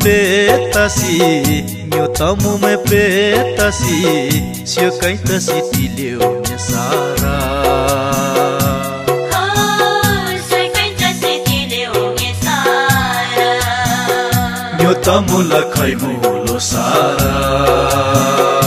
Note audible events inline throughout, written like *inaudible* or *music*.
pretasi Meu tamo mai pretasi Se eu se tilheu minha sara Meu tamo la khai mulo sara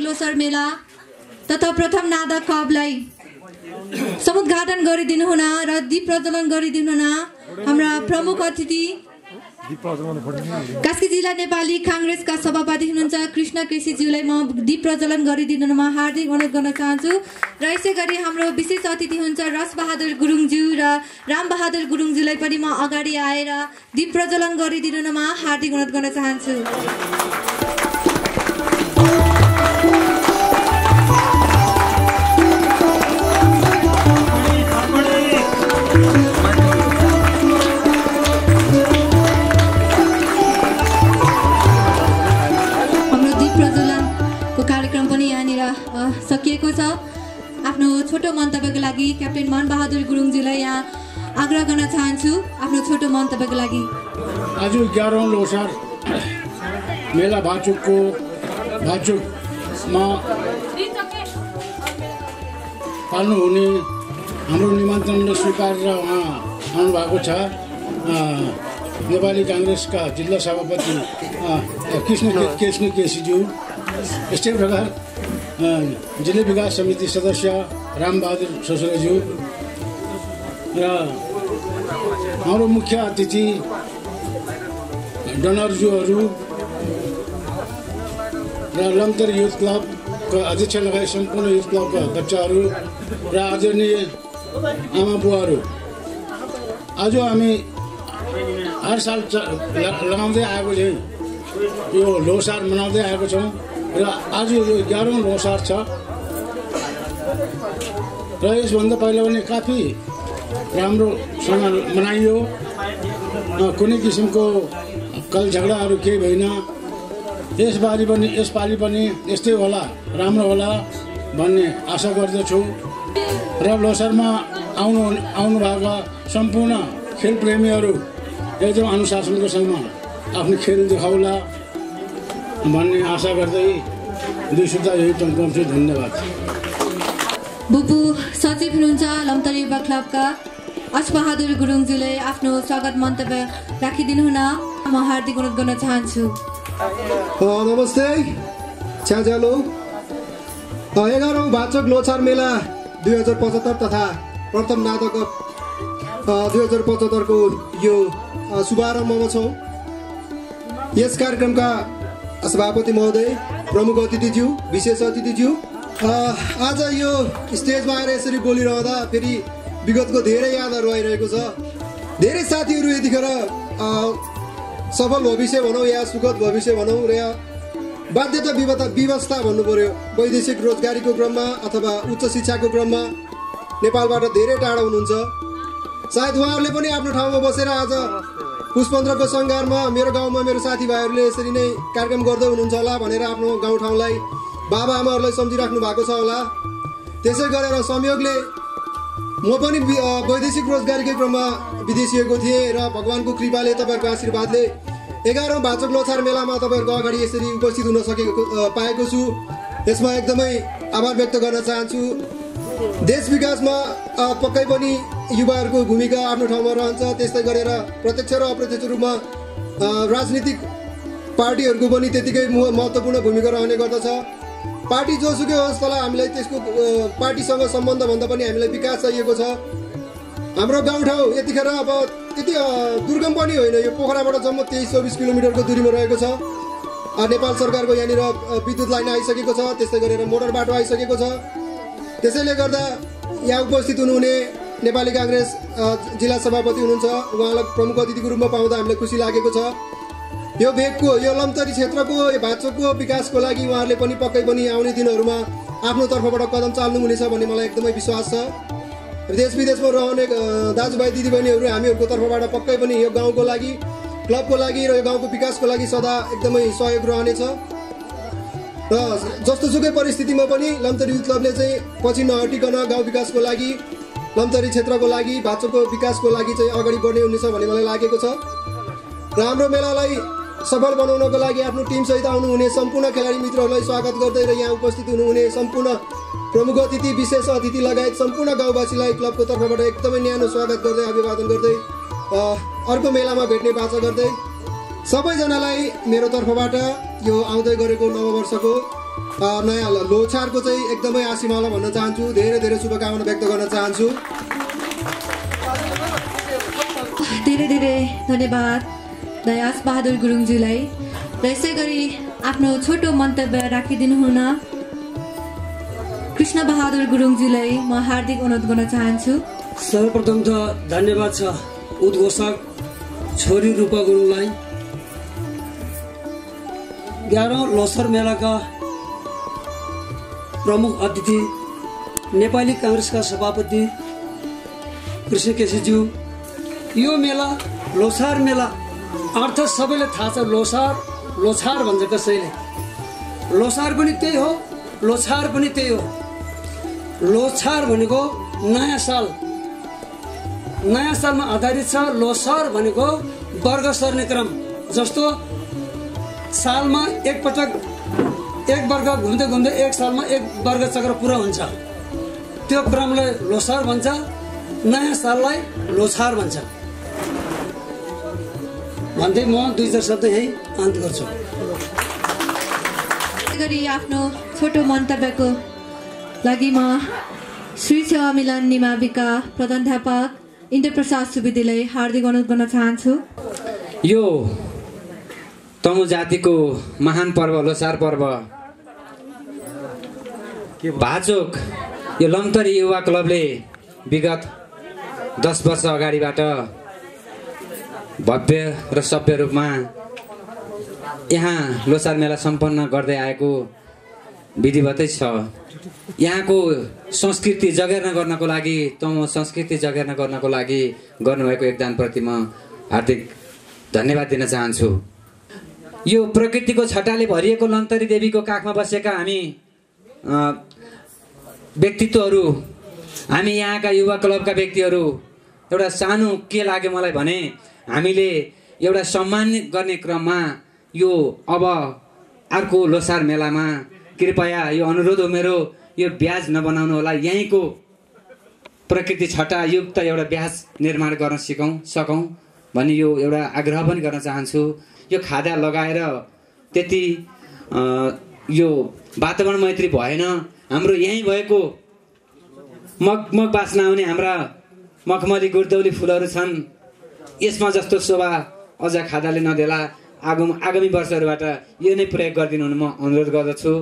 ग्लोसर मेला तथा प्रथम नादा कबलाई समुद्घाटन गरिदिनुहुन र दीप प्रज्वलन गरिदिनु गरिदिनुहुन हाम्रा प्रमुख अतिथि कास्की जिल्ला नेपाली काङ्ग्रेसका सभापति हुनुहुन्छ कृष्ण केसीज्यूलाई म दीप प्रज्वलन गरिदिनुहुनमा हार्दिक अनुरोध गर्न चाहन्छु र यसै गरी हाम्रो विशेष अतिथि हुनुहुन्छ रसबहादुर गुरुङज्यू र रामबहादुर गुरुङज्यूलाई पनि म अगाडि आएर दीप प्रज्वलन गरिदिनुमा हार्दिक अनुरोध गर्न चाहन्छु। छोटो मन्तव्यको लागि क्याप्टेन मनबहादुर गुरुङजीलाई यहाँ आग्रह गर्न चाहन्छु आफ्नो छोटो मन्तव्यको लागि। आज एघारौँ लोसार मेला भाचुकको भाचुकमा पाल्नुहुने हाम्रो निमन्त्रणले स्वीकारेर उहाँ आउनुभएको छ। नेपाली काङ्ग्रेसका जिल्ला सभापति कृष्ण कृष्ण केसीज्यू। यस्तै प्रकार जिल्ला विकास समिति सदस्य रामबहादुर सोसराज्यू। र हाम्रो मुख्य अतिथि डनरज्यूहरू र लम्तर युथ क्लबका अध्यक्ष लगायत सम्पूर्ण युथ क्लबका अध्यक्षहरू र आदरणीय आमा बुवाहरू आज हामी हर साल लगाउँदै आएको चाहिँ यो लोसार मनाउँदै आएको छौँ र आज यो एघारौँ लोसार छ। र यसभन्दा पहिला पनि काफी राम्रोसँग मनाइयो। कुनै किसिमको कल झगडाहरू केही भएन। यसपालि पनि यसपालि पनि यस्तै होला राम्रो होला भन्ने आशा गर्दछु। र लोसरमा आउनु आउनुभएका सम्पूर्ण खेलप्रेमीहरू एकदम अनुशासनको सँगमा आफ्नो खेल देखाउला भन्ने आशा गर्दै दुई सुत्ता यही धन्यवाद। बुबु सचिव हुनुहुन्छ लम्तरी युवा क्लबका। अशबहादुर गुरुङज्यूले आफ्नो स्वागत मन्तव्य राखिदिनु हुन म हार्दिक अनुरोध गर्न चाहन्छु। नमस्ते। छ्याझ्यालो एघारौँ भाचक लोछार मेला दुई हजार पचहत्तर तथा प्रथम नाटक दुई हजार पचहत्तरको यो शुभारम्भमा छौँ। यस कार्यक्रमका सभापति महोदय प्रमुख अतिथिज्यू विशेष अतिथिज्यू आज यो स्टेजमा आएर यसरी बोलिरहँदा फेरि विगतको धेरै यादहरू आइरहेको छ। धेरै साथीहरू यतिखेर सफल भविष्य भनौँ या सुखद भविष्य भनौँ र या बाध्यता विवता व्यवस्था भन्नु पर्यो वैदेशिक रोजगारीको क्रममा अथवा उच्च शिक्षाको क्रममा नेपालबाट धेरै टाढा हुनुहुन्छ। सायद उहाँहरूले पनि आफ्नो ठाउँमा बसेर आज पुष्पन्द्रको सङ्घारमा मेरो गाउँमा मेरो साथीभाइहरूले यसरी नै कार्यक्रम गर्दै हुनुहुन्छ होला भनेर आफ्नो गाउँठाउँलाई बाबाआमाहरूलाई सम्झिराख्नु भएको छ होला। त्यसै गरेर संयोगले म पनि वैदेशिक रोजगारीकै क्रममा विदेशिएको थिएँ र भगवान्को कृपाले तपाईँहरूको आशीर्वादले एघारौँ भाचक लोछार मेलामा तपाईँहरूको अगाडि यसरी उपस्थित हुन सकेको पाएको छु। यसमा एकदमै आभार व्यक्त गर्न चाहन्छु। देश विकासमा पक्कै पनि युवाहरूको भूमिका आफ्नो ठाउँमा रहन्छ। त्यस्तै गरेर प्रत्यक्ष र अप्रत्यक्ष रूपमा राजनीतिक पार्टीहरूको पनि त्यतिकै मह- महत्त्वपूर्ण भूमिका रहने गर्दछ। पार्टी जोसुकै होस् तर हामीलाई त्यसको पार्टीसँग सम्बन्ध भन्दा पनि हामीलाई विकास चाहिएको छ। हाम्रो गाउँठाउँ यतिखेर अब त्यति दुर्गम पनि होइन यो पोखराबाट जम्मा तेइस चौबिस किलोमिटरको दुरीमा रहेको छ। नेपाल सरकारको यहाँनिर विद्युत लाइन आइसकेको छ त्यस्तै गरेर मोटर बाटो आइसकेको छ। त्यसैले गर्दा यहाँ उपस्थित हुनुहुने नेपाली काङ्ग्रेस जिल्ला सभापति हुनुहुन्छ उहाँलाई प्रमुख अतिथिको रूपमा पाउँदा हामीलाई खुसी लागेको छ। यो भेगको यो लम्तरी क्षेत्रको यो भाचोकको विकासको लागि उहाँहरूले पनि पक्कै पनि आउने दिनहरूमा आफ्नो तर्फबाट कदम चाल्नुहुनेछ भन्ने मलाई एकदमै विश्वास छ। देश विदेशमा रहने दाजुभाइ दिदीबहिनीहरू हामीहरूको तर्फबाट पक्कै पनि यो गाउँको लागि क्लबको लागि र यो गाउँको विकासको लागि सदा एकदमै सहयोग रहनेछ। र जस्तोसुकै परिस्थितिमा पनि लम्तरी युथ क्लबले चाहिँ पछि नहटिकन गाउँ विकासको लागि लम्तरी क्षेत्रको लागि भाचोको विकासको लागि चाहिँ अगाडि बढ्ने हुनेछ भन्ने मलाई लागेको छ। र हाम्रो मेलालाई सफल बनाउनको लागि आफ्नो टिमसहित आउनुहुने सम्पूर्ण खेलाडी मित्रहरूलाई स्वागत गर्दै र यहाँ उपस्थित हुनुहुने सम्पूर्ण प्रमुख अतिथि विशेष अतिथि लगायत सम्पूर्ण गाउँवासीलाई क्लबको तर्फबाट एकदमै न्यानो स्वागत गर्दै अभिवादन गर्दै अर्को मेलामा भेट्ने बाचा गर्दै सबैजनालाई मेरो तर्फबाट यो आउँदै गरेको नववर्षको अ, नयाँ लोछारको चाहिँ एकदमै आशिमाला भन्न चाहन्छु। धेरै धेरै शुभकामना व्यक्त गर्न चाहन्छु। धेरै धेरै धन्यवाद। बहादुर गुरुङज्यूलाई र यसै गरी आफ्नो छोटो मन्तव्य राखिदिनु हुन कृष्ण बहादुर गुरुङज्यूलाई म हार्दिक अनुरोध गर्न चाहन्छु। सर्वप्रथम त धन्यवाद छ उद्घोषक छोरी रूपा गुरुङलाई। एघारौँ लोसर मेलाका प्रमुख अतिथि नेपाली काङ्ग्रेसका सभापति कृष्ण केसीज्यू। यो मेला लोसार मेला अर्थ सबैलाई थाहा छ लोसार लोछार भन्छ कसैले। लोसार पनि त्यही हो लोछार पनि त्यही हो। लोछार भनेको नयाँ साल। नयाँ सालमा आधारित छ लोसार भनेको वर्ग सर्ने क्रम जस्तो सालमा एकपटक एक वर्ग घुम्दै घुम्दै एक सालमा एक वर्ग चक्र पुरा हुन्छ। त्यो क्रमलाई लोसार भन्छ नयाँ साललाई लोछार भन्छ। भन्दै म दुई चार शब्द यही अन्त गर्छु। गरी आफ्नो छोटो मन्तव्यको लागि म श्री सेवा मिलन निमाविका प्रधानध्यापक इन्द्रप्रसाद सुविधिलाई हार्दिक अनुरोध गर्न चाहन्छु। यो तमु जातिको महान पर्व लोसार पर्व। भाचोक यो लम्तरी युवा क्लबले विगत दस वर्ष अगाडिबाट भव्य र सभ्य रूपमा यहाँ लोसार मेला सम्पन्न गर्दै आएको विधिवतै छ। यहाँको संस्कृति जगेर्ना गर्नको लागि तम संस्कृति जगेर्ना गर्नको लागि गर्नुभएको योगदानप्रति म हार्दिक धन्यवाद दिन चाहन्छु। यो प्रकृतिको छटाले भरिएको लन्तरी देवीको काखमा बसेका हामी व्यक्तित्वहरू हामी यहाँका युवा क्लबका व्यक्तिहरू एउटा सानो के लाग्यो मलाई भने हामीले एउटा सम्मान गर्ने क्रममा यो अब अर्को लोसार मेलामा कृपया यो अनुरोध हो मेरो यो ब्याज नबनाउनु होला। यहीँको प्रकृति छटा युक्त एउटा ब्याज निर्माण गर्न सिकौँ सकौँ भन्ने यो एउटा आग्रह पनि गर्न चाहन्छु। यो खादा लगाएर त्यति यो वातावरण मैत्री भएन। हाम्रो यहीँ भएको मग मग बाँच्न आउने हाम्रा मखमली गुर्दौली फुलहरू छन्। यसमा जस्तो शोभा अझ खादाले नदेला आगम आगामी वर्षहरूबाट यो नै प्रयोग गरिदिनु हुन म अनुरोध गर्दछु।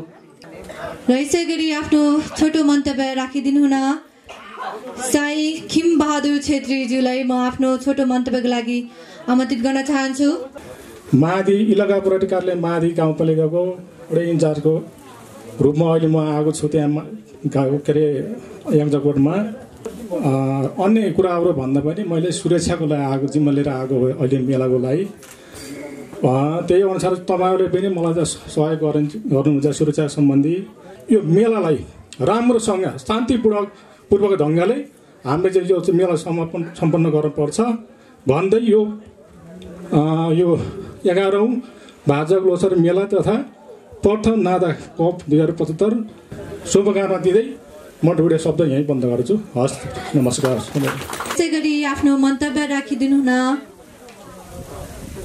र यसै गरी आफ्नो छोटो मन्तव्य राखिदिनु हुन। साई खिम बहादुर छेत्रीज्यूलाई म आफ्नो छोटो मन्तव्यको लागि आमन्त्रित गर्न चाहन्छु। माधि इलाका पुराटी कार्यालय माधि गाउँपालिकाको एउटा इन्चार्जको रूपमा अहिले म आएको छु त्यहाँ के अरे याङ्जाकोटमा। अन्य कुराहरू भन्दा पनि मैले सुरक्षाको लागि आएको जिम्मा लिएर आएको हो अहिले मेलाको लागि। त्यही अनुसार तपाईँहरूले पनि मलाई त सहयोग गर्नु गर्नुहुन्छ सुरक्षा सम्बन्धी। यो मेलालाई राम्रोसँग शान्तिपूर्वक पूर्वक ढङ्गले हामीले चाहिँ यो चाहिँ मेला समापन सम्पन्न गर्नुपर्छ। भन्दै यो यो एघारौँ भाजक लोसर मेला तथा प्रथम नादा कप दुई हजार पचहत्तर शुभकामना दिँदै म ढुडे शब्द यहीँ बन्द गर्छु। हस् नमस्कार। यसै गरी आफ्नो मन्तव्य राखिदिनु हुन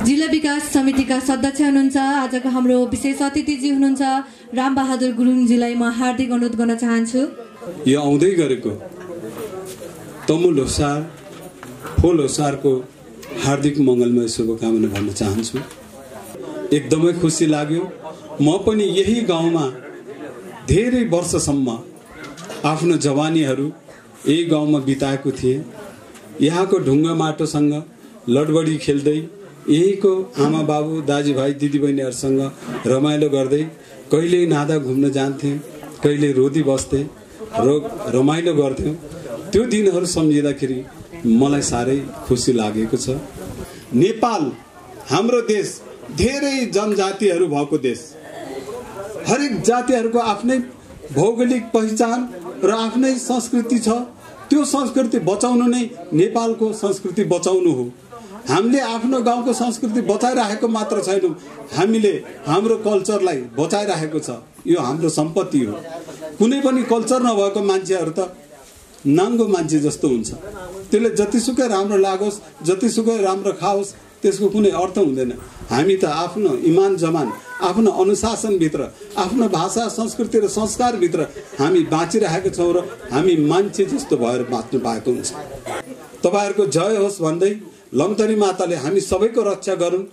जिल्ला विकास समितिका सदस्य हुनुहुन्छ। आजको हाम्रो विशेष अतिथिजी हुनुहुन्छ। रामबहादुर गुरुङजीलाई म हार्दिक अनुरोध गर्न चाहन्छु। यो आउँदै गरेको तमु लोसार फो लोसारको हार्दिक मङ्गलमय शुभकामना भन्न चाहन्छु। एकदमै खुसी लाग्यो। म पनि यही गाउँमा धेरै वर्षसम्म आफ्नो जवानीहरू यही गाउँमा बिताएको थिएँ। यहाँको ढुङ्गा माटोसँग लडबडी खेल्दै यहीँको आमा बाबु दाजुभाइ दिदीबहिनीहरूसँग रमाइलो गर्दै कहिले नादा घुम्न जान्थेँ कहिले रोदी बस्थेँ र रमाइलो गर्थ्यौँ त्यो दिनहरू सम्झिँदाखेरि मलाई साह्रै खुसी लागेको छ। नेपाल हाम्रो देश धेरै जनजातिहरू भएको देश। हरेक जातिहरूको आफ्नै भौगोलिक पहिचान र आफ्नै संस्कृति छ त्यो संस्कृति बचाउनु नै नेपालको संस्कृति बचाउनु हो। हामीले आफ्नो गाउँको संस्कृति बचाइराखेको मात्र छैनौँ हामीले हाम्रो कल्चरलाई बचाइराखेको छ यो हाम्रो सम्पत्ति हो। कुनै पनि कल्चर नभएको मान्छेहरू त नाङ्गो मान्छे जस्तो हुन्छ। त्यसले जतिसुकै राम्रो लागोस् जतिसुकै राम्रो खाओस् त्यसको कुनै अर्थ हुँदैन। हामी त आफ्नो इमान जमान आफ्नो अनुशासनभित्र आफ्नो भाषा संस्कृति र संस्कारभित्र हामी बाँचिरहेका छौँ र हामी मान्छे जस्तो भएर बाँच्नु पाएको हुन्छ। तपाईँहरूको जय होस् भन्दै लम्तरी माताले हामी सबैको रक्षा गरौँ।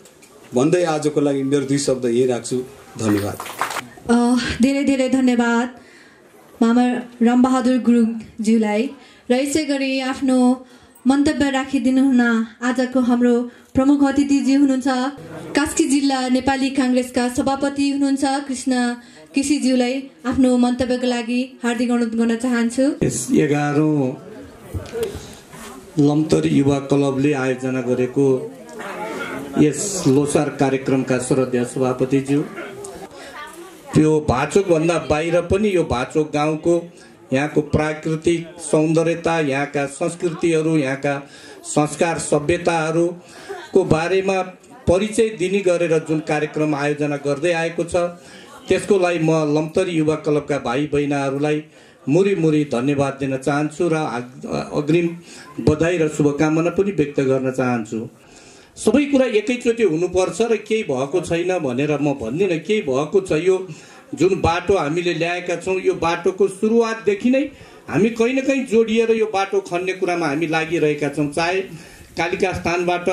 भन्दै आजको लागि मेरो दुई शब्द यही राख्छु। धन्यवाद। धेरै धेरै धन्यवाद मामा रामबहादुर गुरुङज्यूलाई र यसै गरी आफ्नो मन्तव्य राखिदिनु हुन आजको हाम्रो प्रमुख अतिथिजी हुनुहुन्छ कास्की जिल्ला नेपाली काङ्ग्रेसका सभापति हुनुहुन्छ कृष्ण केसीज्यूलाई आफ्नो मन्तव्यको लागि हार्दिक अनुरोध गर्न चाहन्छु। एघारौँ लम्तरी युवा क्लबले आयोजना गरेको यस लोसार कार्यक्रमका श्रद्धेय सभापतिज्यू। त्यो भाचोकभन्दा बाहिर पनि यो भाचोक गाउँको यहाँको प्राकृतिक सौन्दर्यता यहाँका संस्कृतिहरू यहाँका संस्कार सभ्यताहरूको बारेमा परिचय दिने गरेर जुन कार्यक्रम आयोजना गर्दै आएको छ त्यसको लागि म लम्तरी युवा क्लबका भाइ बहिनीहरूलाई मुरी मुरी धन्यवाद दिन चाहन्छु र अग्रिम बधाई र शुभकामना पनि व्यक्त गर्न चाहन्छु। सबै कुरा एकैचोटि हुनुपर्छ र केही भएको छैन भनेर म भन्दिनँ केही भएको छ यो जुन बाटो हामीले ल्याएका छौँ यो बाटोको सुरुवातदेखि नै हामी कहीँ न कहीँ जोडिएर यो बाटो खन्ने कुरामा हामी लागिरहेका छौँ। चाहे कालिका स्थानबाट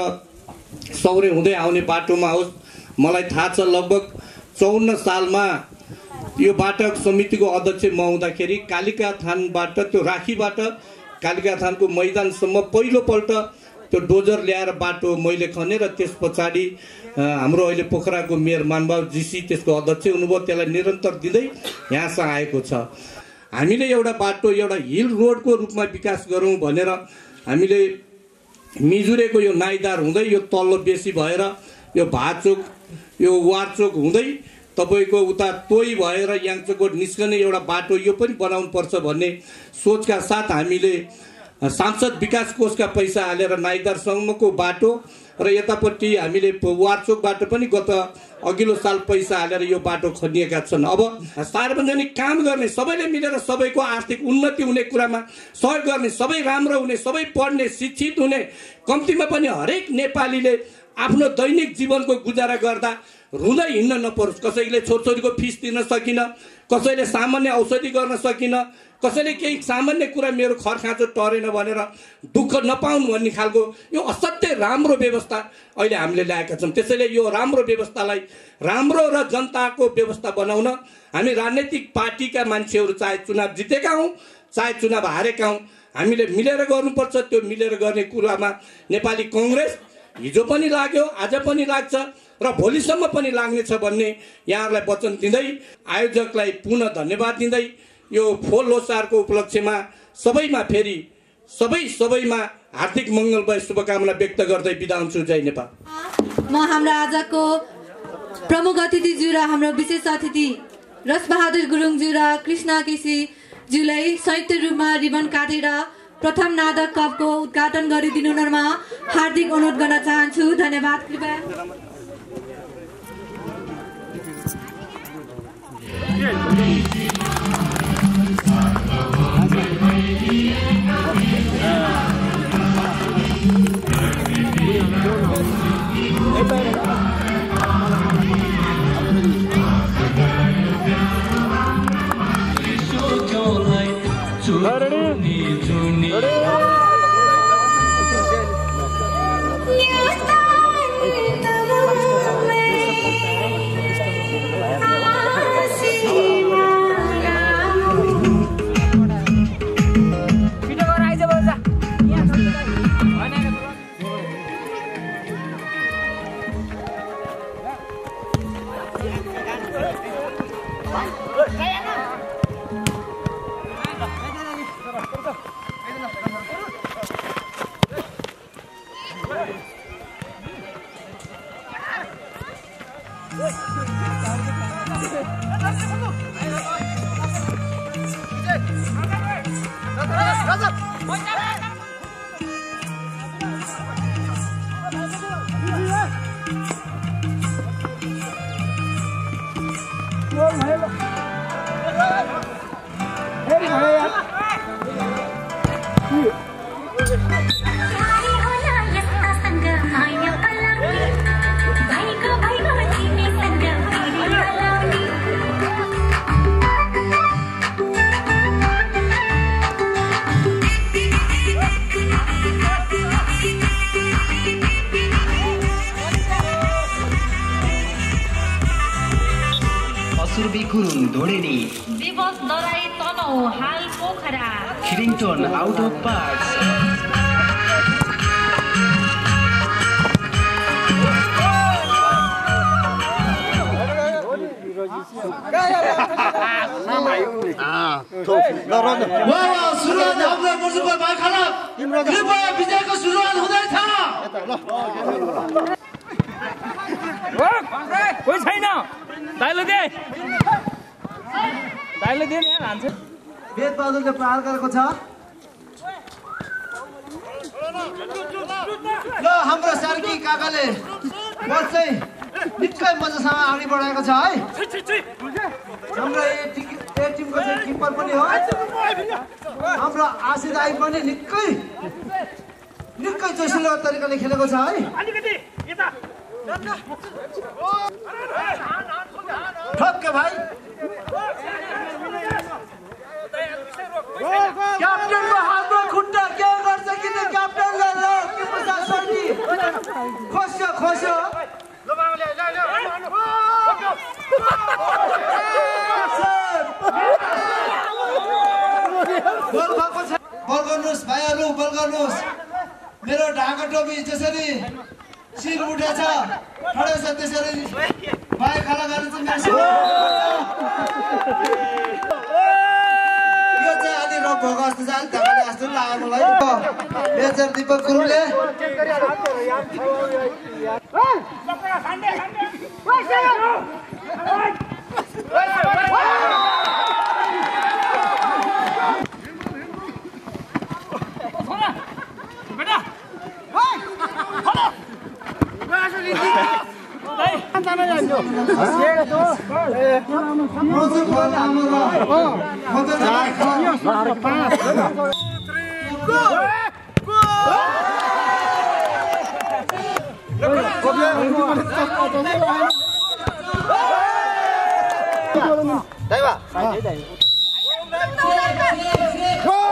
सौरे हुँदै आउने बाटोमा होस् मलाई थाहा छ लगभग चौन्न सालमा यो बाटक समितिको अध्यक्ष म हुँदाखेरि कालिका थानबाट त्यो राखीबाट कालिका थानको मैदानसम्म पहिलोपल्ट त्यो डोजर ल्याएर बाटो मैले खने र त्यस पछाडि हाम्रो अहिले पोखराको मेयर मानबाब जीसी त्यसको अध्यक्ष हुनुभयो। त्यसलाई निरन्तर दिँदै यहाँसम्म आएको छ। हामीले एउटा बाटो एउटा हिल रोडको रूपमा विकास गरौँ भनेर हामीले मिजुरेको यो नाइदार हुँदै यो तल्लो बेसी भएर यो भाचोक यो वारचोक हुँदै तपाईँको उता तोई भएर याङचोकबाट निस्कने एउटा बाटो यो पनि बनाउनु पर्छ भन्ने सोचका साथ हामीले सांसद विकास कोषका पैसा हालेर नाइदारसम्मको बाटो र यतापट्टि हामीले वारचोकबाट पनि गत अघिल्लो साल पैसा हालेर यो बाटो खनिएका छन्। अब सार्वजनिक काम गर्ने सबैले मिलेर सबैको आर्थिक उन्नति हुने कुरामा सहयोग गर्ने सबै राम्रो हुने सबै पढ्ने शिक्षित हुने कम्तीमा पनि हरेक नेपालीले आफ्नो दैनिक जीवनको गुजारा गर्दा रुँदै हिँड्न नपरोस्। कसैले छोरछोरीको फिस तिर्न सकिन कसैले सामान्य औषधि गर्न सकिन कसैले केही सामान्य कुरा मेरो खर खाँचो टरेन भनेर दुःख नपाउनु भन्ने खालको यो असाध्यै राम्रो व्यवस्था अहिले हामीले ल्याएका छौँ। त्यसैले यो राम्रो व्यवस्थालाई राम्रो र जनताको व्यवस्था बनाउन हामी राजनैतिक पार्टीका मान्छेहरू चाहे चुनाव जितेका हौँ चाहे चुनाव हारेका हौँ हामीले मिलेर गर्नुपर्छ। त्यो मिलेर गर्ने कुरामा नेपाली कङ्ग्रेस हिजो पनि लाग्यो आज पनि लाग्छ र भोलिसम्म पनि लाग्नेछ भन्ने यहाँहरूलाई वचन दिँदै आयोजकलाई पुनः धन्यवाद दिँदै यो फोल लोसारको उपलक्ष्यमा सबैमा फेरि सबै सबैमा हार्दिक मङ्गलमय शुभकामना व्यक्त गर्दै बिदा हुन्छु। जय नेपाल। म हाम्रो आजको प्रमुख अतिथिज्यू र हाम्रो विशेष अतिथि रसबहादुर गुरुङज्यू र कृष्ण केसीज्यूलाई संयुक्त रूपमा रिबन काटेर प्रथम नादक कपको उद्घाटन गरिदिनु हुनमा हार्दिक अनुरोध गर्न चाहन्छु। धन्यवाद। कृपया। असुर्बी दिवस नराई तनौ हाल पोखरा खिरिङटोन आउट अफ भाइ कृपया विजयको सुरुवात हुँदैछ कोही छैन दाइलो दे दाइलो दे नि हान्छ वेदबहादुरले प्रहार गरेको छ। ल हाम्रो सार्की काकाले बल चाहिँ निकै मजासँग अगाडि बढाएको छ है। हाम्रो ए टिमको चाहिँ किपर पनि हो। हाम्रो आशिष दाई पनि निकै निकै जोसिलो तरिकाले खेलेको छ है। ठक्क भाइ। क्याप्टेनको हातमा खुट्टा के गर्छ कि त क्याप्टेनले ल खोस्यो खोस्यो बल गर्नुहोस् भाइहरू बल गर्नुहोस् मेरो ढाका टोपी जसरी शिर उठेछ खडा छ त्यसरी भाइ चाहिँ मेरो सेवा यो चाहिँ अलि रक भएको जस्तो छ अलिक धक्काले जस्तो पनि लाग्यो मलाई मेजर दिपक गुरुङले đây bà đây đây Go!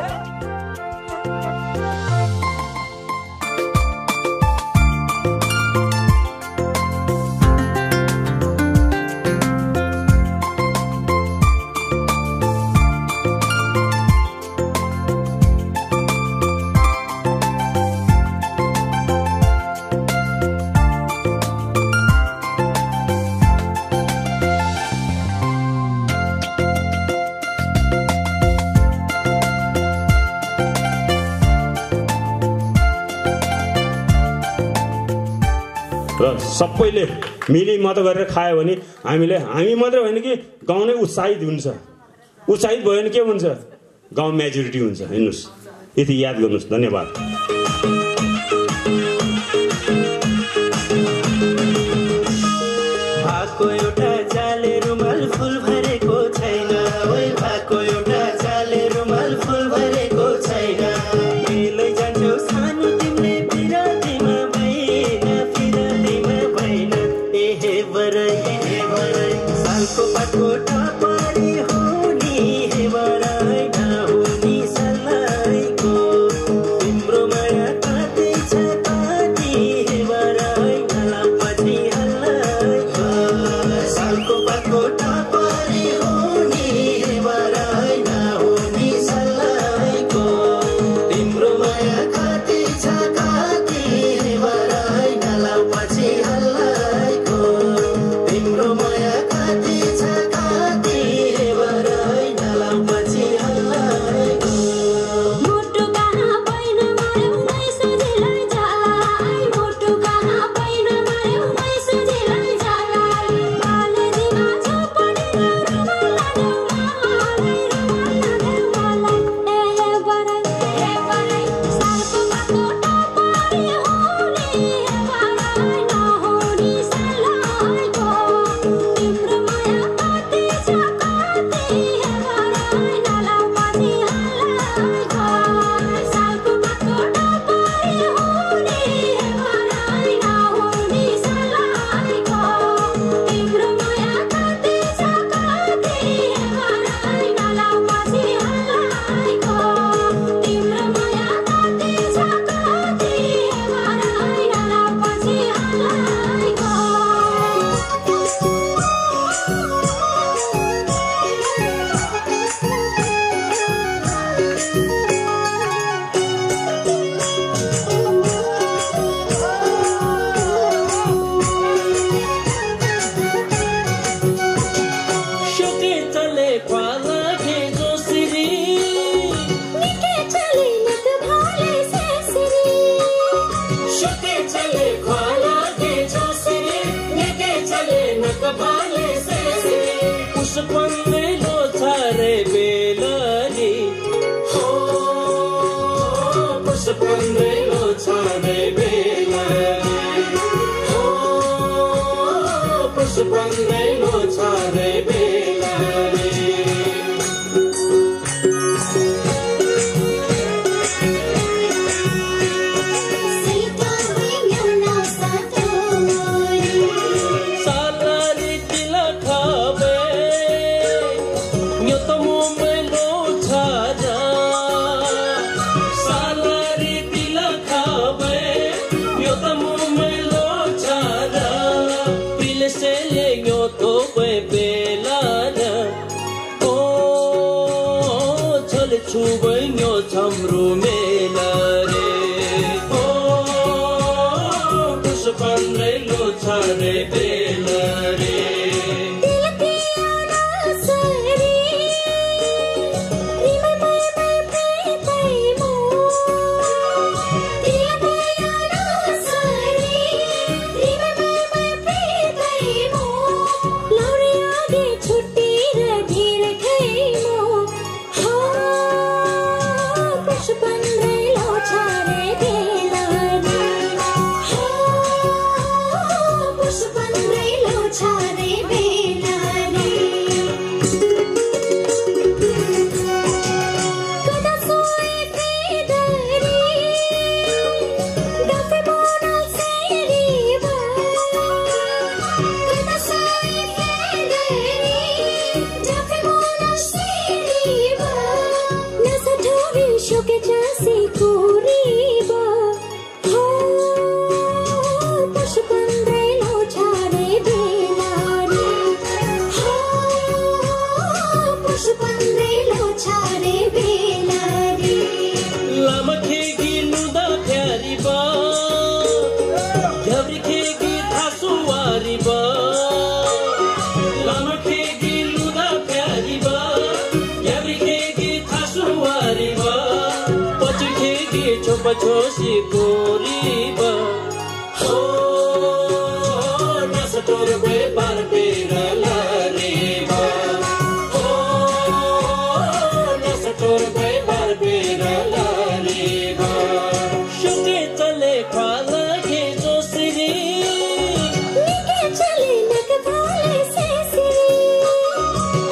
सबैले मिली मत गरेर खायो भने हामीले हामी मात्रै होइन कि गाउँ नै उत्साहित हुन्छ। उत्साहित भयो भने के हुन्छ? गाउँ मेजोरिटी हुन्छ। हेर्नुहोस् यति याद गर्नुहोस्। धन्यवाद।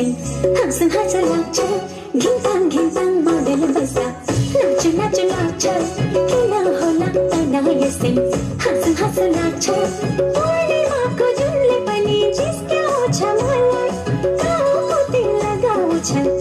मोडेल हसू हसू लाचा गिंता गिंता मोडेल बसा नाच हो लागता नायसे हसू को पली जिसके ओछा को तिल लगाओ छा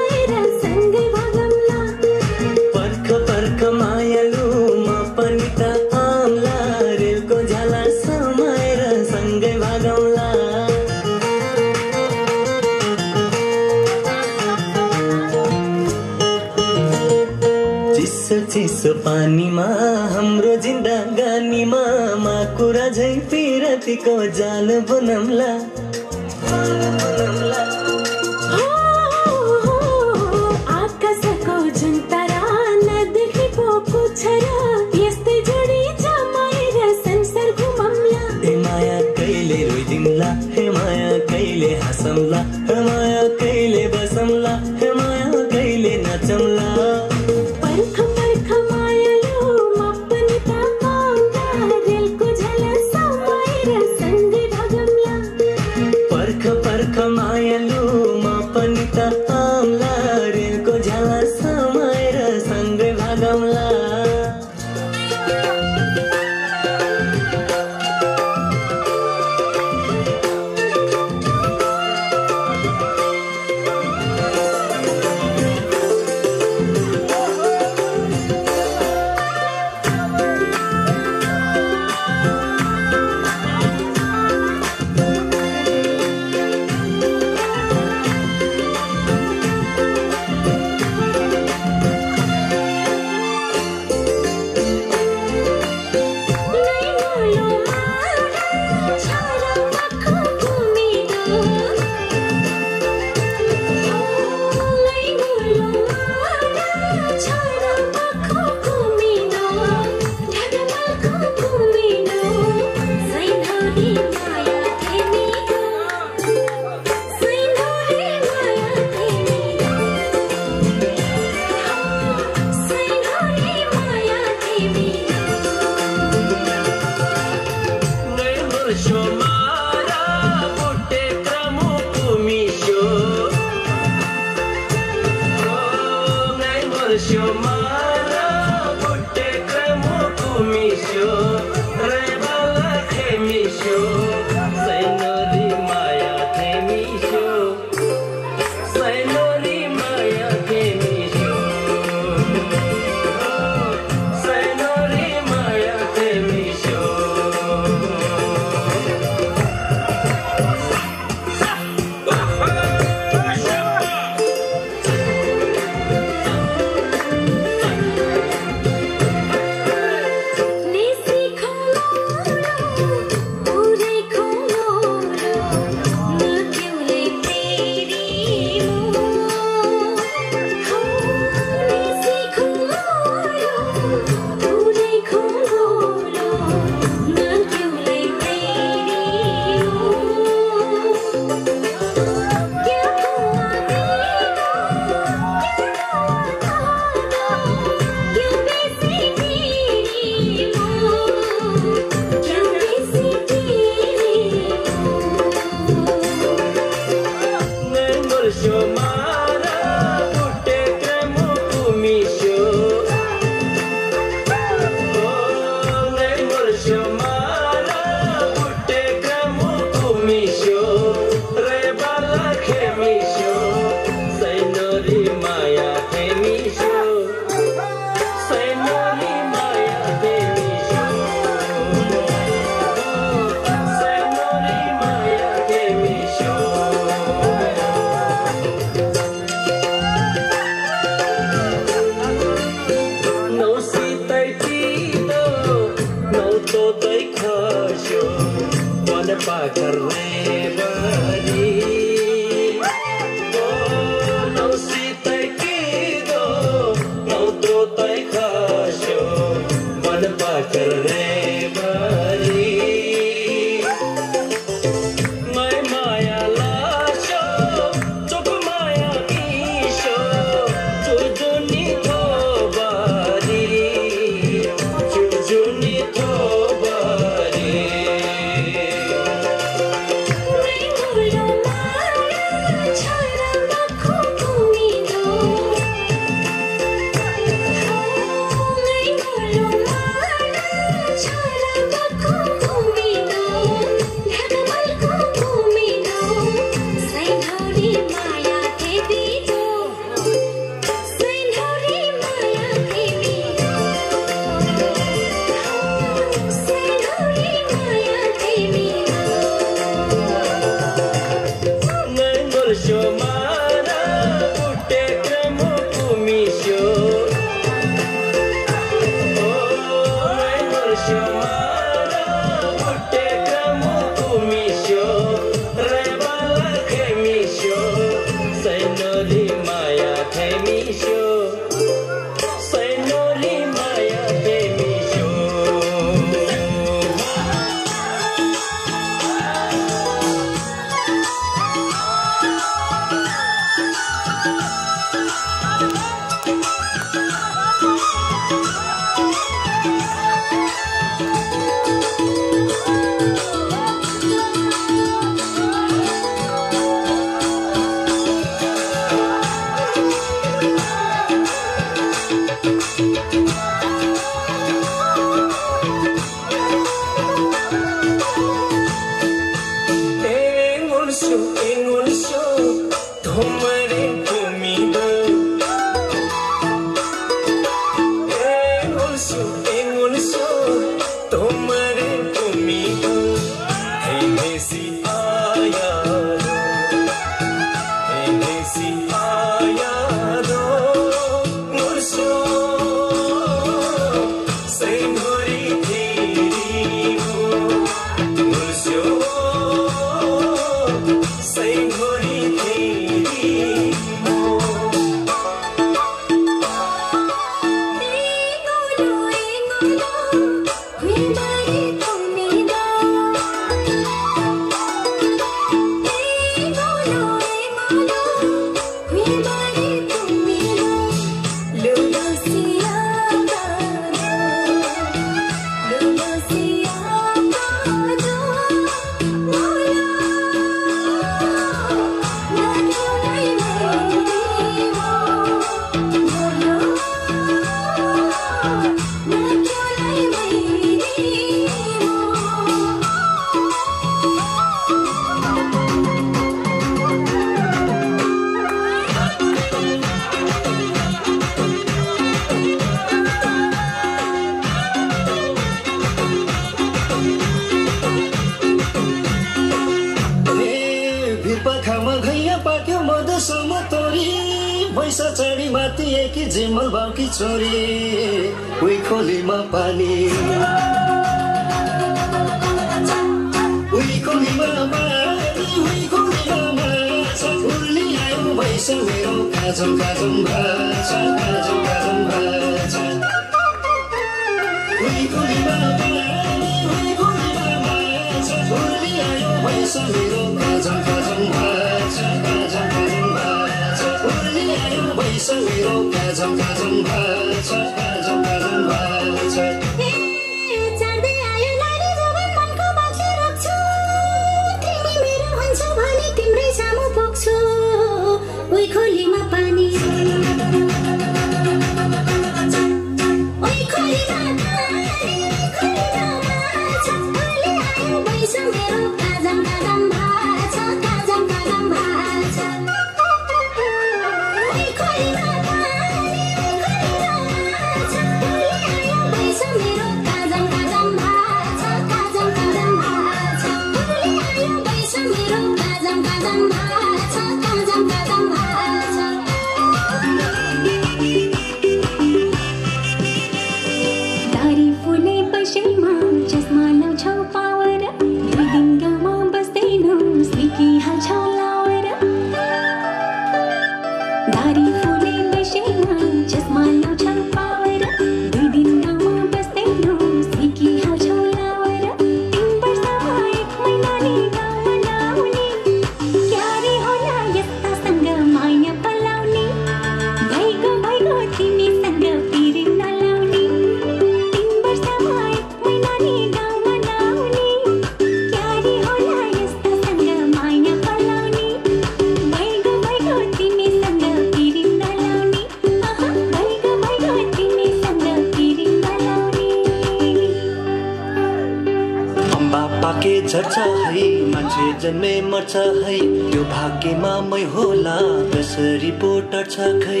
जन्मे मर्छ है। यो भाग्यमा मै होला कसरी पो टर्छ खै।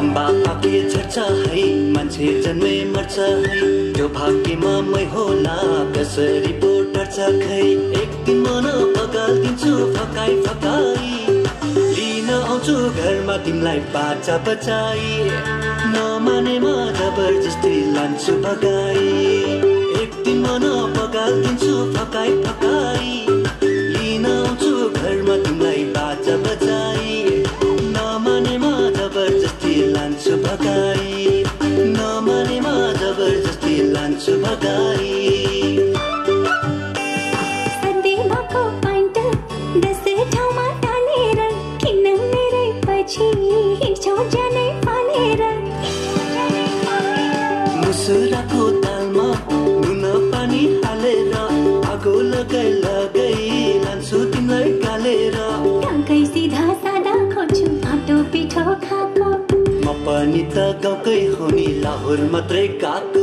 अम्बा आफै झर्छ है मान्छे जन्मे मर्छ है। यो भाग्यमा मै होला कसरी पो टर्छ खै। एक दिन मन फकालिदिन्छु फकाई फकाई। लिन आउँछु घरमा तिमीलाई बाचा बचाई नमानेमा जबरजस्ती लान्छु भगाई। मन पकाइदिन्छु फकाइ फकाइ लिन आउँछु घरमा तिमीलाई बाचा बचाइ नमानेमा जबरजस्ती लान्छु भगाई। नमानेमा जबरजस्ती लान्छु भगाई। गीत गाउँकै हुने लाहोरमा ट्रेक गात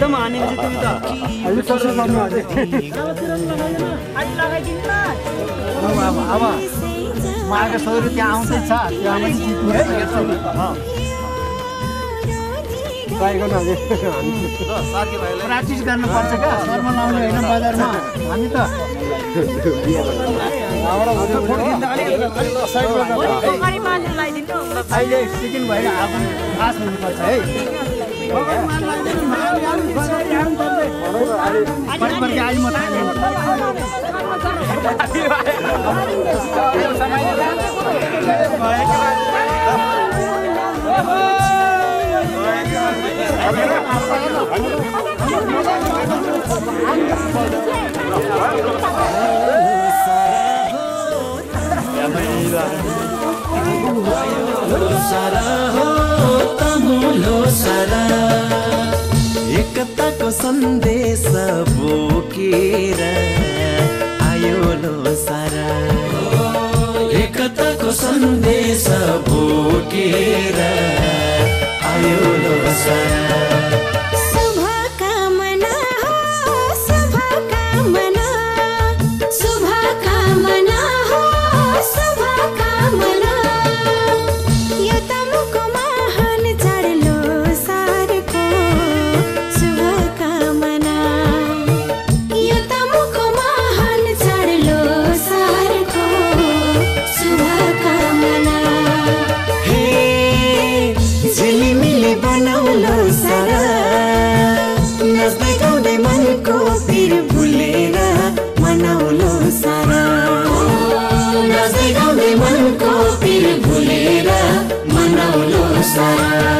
एकदम हानेपछि तिमी त माघ सौर्य त्यहाँ आउँदैछ प्र्याक्टिस गर्नुपर्छ क्या शर्मा लाउने होइन बजारमा हामी त अहिले भएर आफ्नो खास हुनुपर्छ है सारा हो तमुलो सारा एकताको सन्देश बोकेर आयो लो सारा। एकताको सन्देश बोकेर आयो लो सारा। Stay.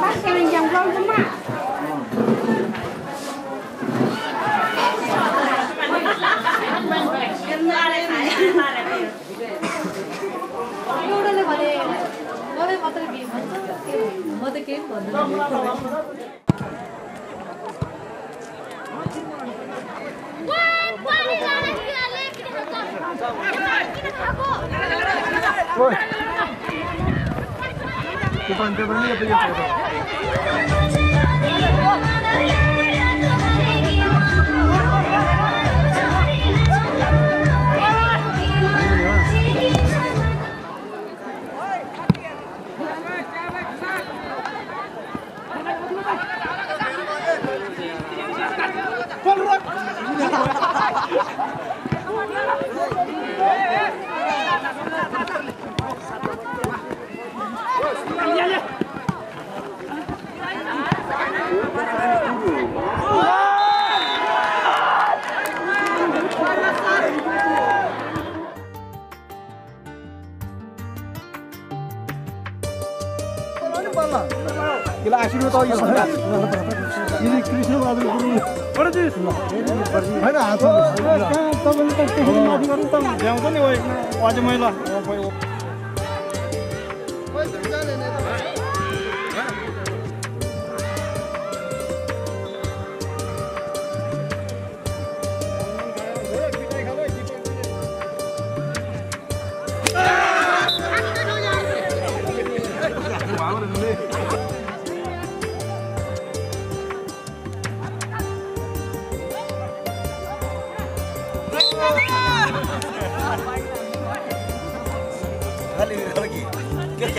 Gracias. வெளியே போய் अझै मैला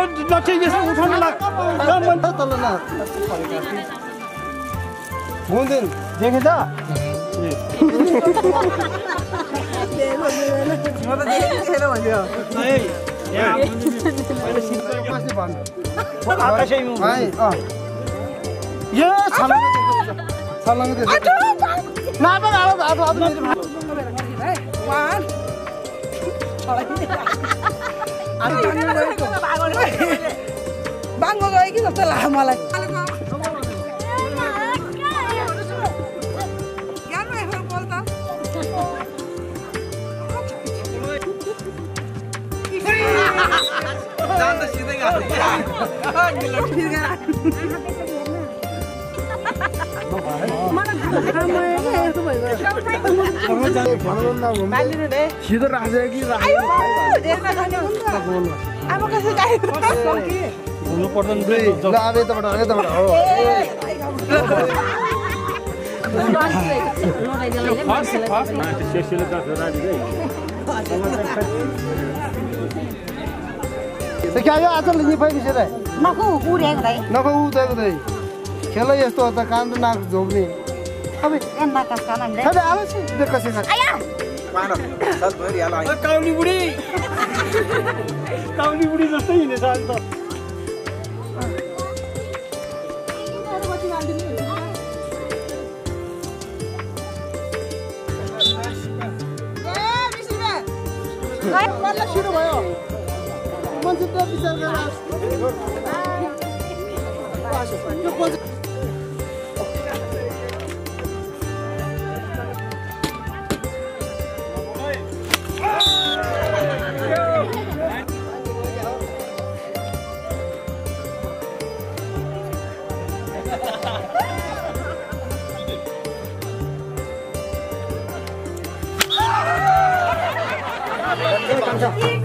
त मैले उठ लट्ठी यसो उठाउनु देखेछ बाङ्गो गयो कि जस्तो लाग्यो मलाई सिधो राख्छ कि हुनु पर्दैन ल अब यताबाट यताबाट हो क्या यो आज लिने पैसा रे नखु उडेको दाइ नखो उठेको त खेल यस्तो हो त कान र नाक झोप्ने अब कास काउली बुढी जस्तै हिँडेछ आज त सुरु भयो मान्छे त विचार गरेर 가자.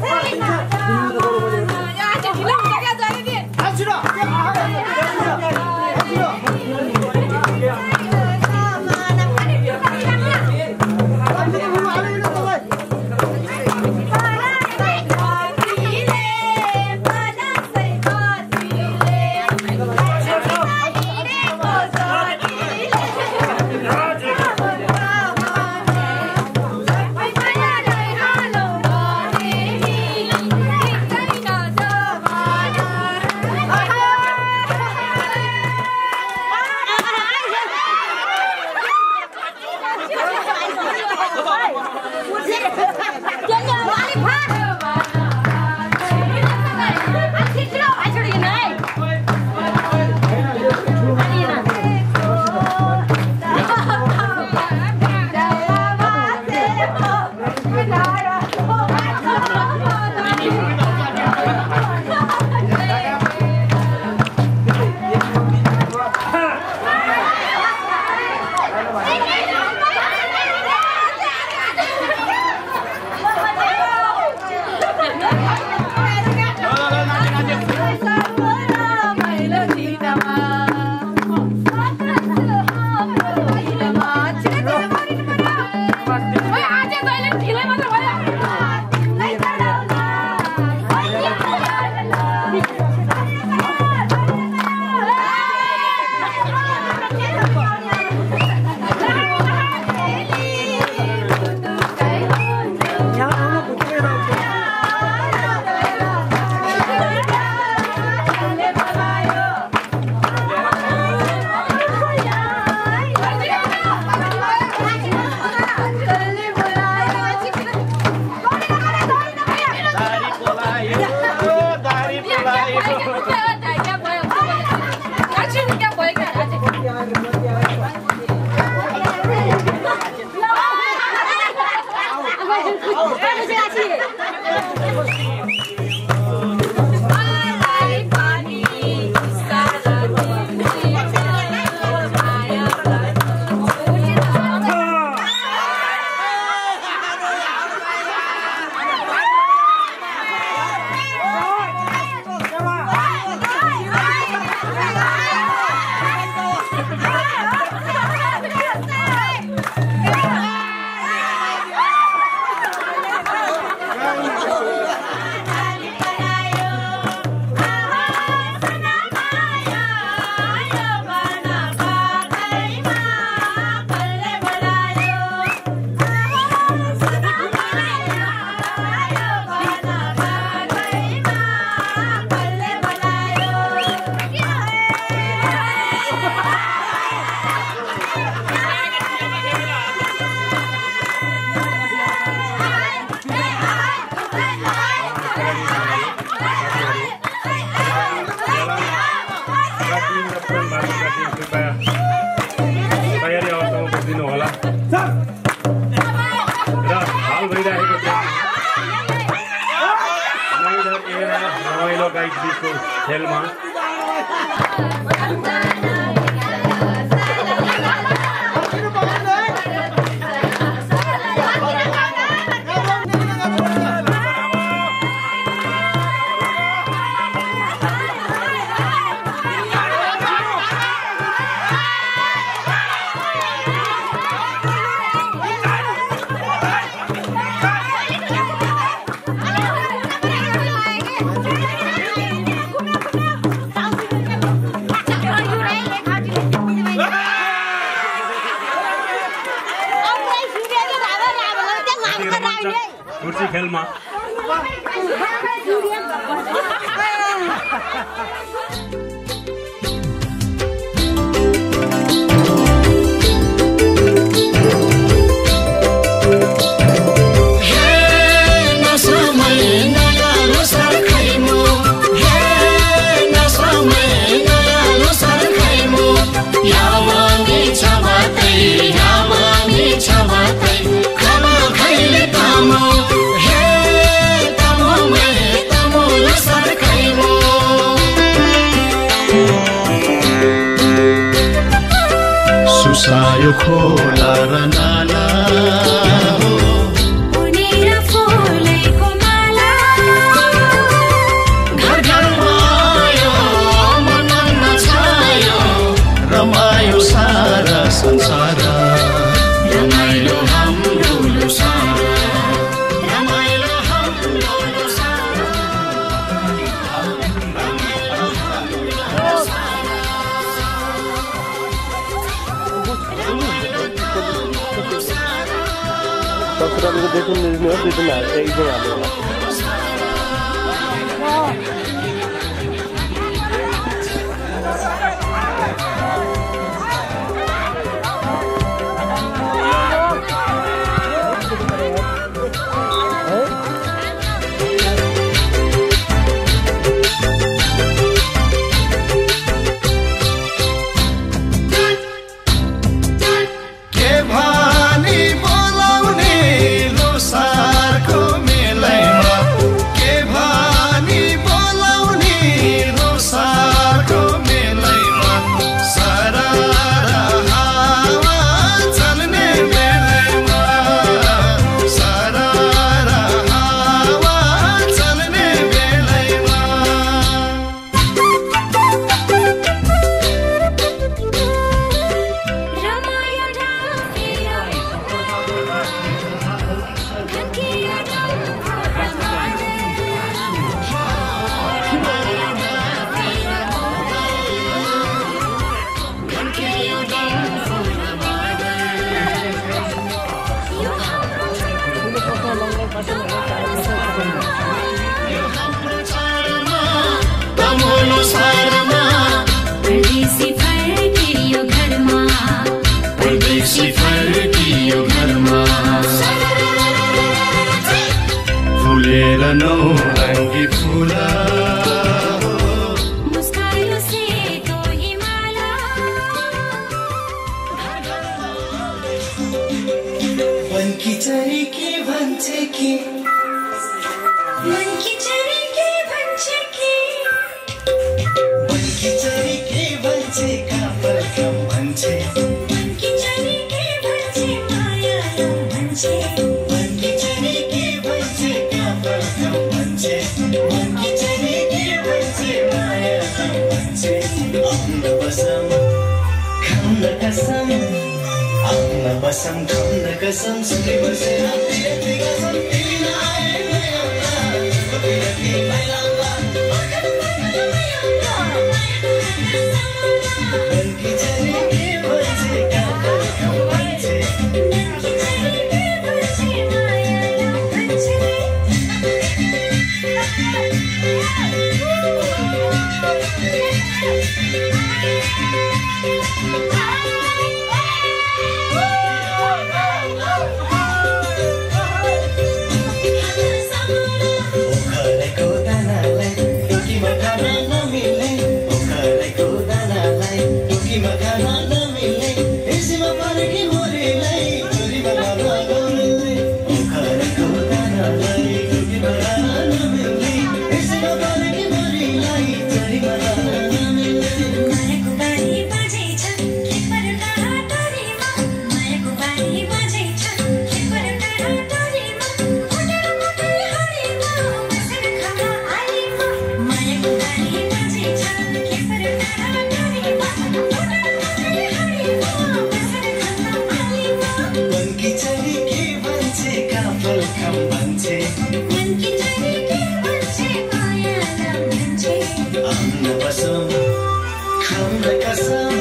कसम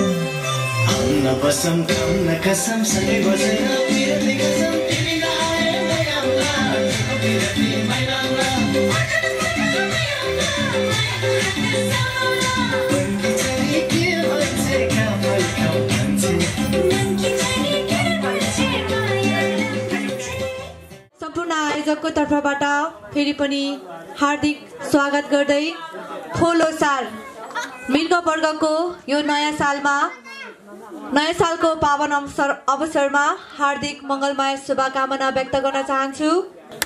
कसम कसम कम भन्छे मनकी चरी के भन्छे माया भन्छे सम्पूर्ण आयोजकको तर्फबाट फेरि पनि हार्दिक स्वागत गर्दै ठोलो साल मृगवर्गको यो नयाँ सालमा नयाँ सालको पावन अवसर अवसरमा हार्दिक मङ्गलमय शुभकामना व्यक्त गर्न चाहन्छु।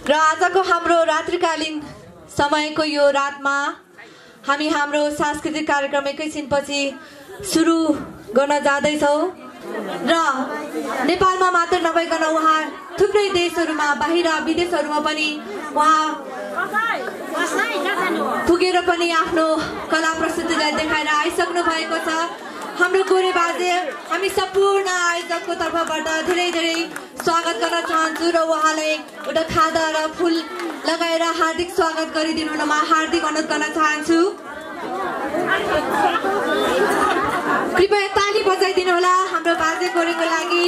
र आजको हाम्रो रात्रिकालीन समयको यो रातमा हामी हाम्रो सांस्कृतिक कार्यक्रम एकैछिनपछि सुरु गर्न जाँदैछौँ। र नेपालमा मात्र नभइकन उहाँ थुप्रै देशहरूमा बाहिर विदेशहरूमा पनि उहाँ पुगेर पनि आफ्नो कला प्रस्तुतिलाई देखाएर आइसक्नु भएको छ। हाम्रो गोरे बाजे हामी सम्पूर्ण आयोजकको तर्फबाट धेरै धेरै स्वागत गर्न चाहन्छु र उहाँलाई एउटा खादा र फुल लगाएर हार्दिक स्वागत गरिदिनु हुनमा हार्दिक अनुरोध गर्न चाहन्छु। कृपया ताली बजाइदिनु होला हाम्रो बाजे गोरेको लागि।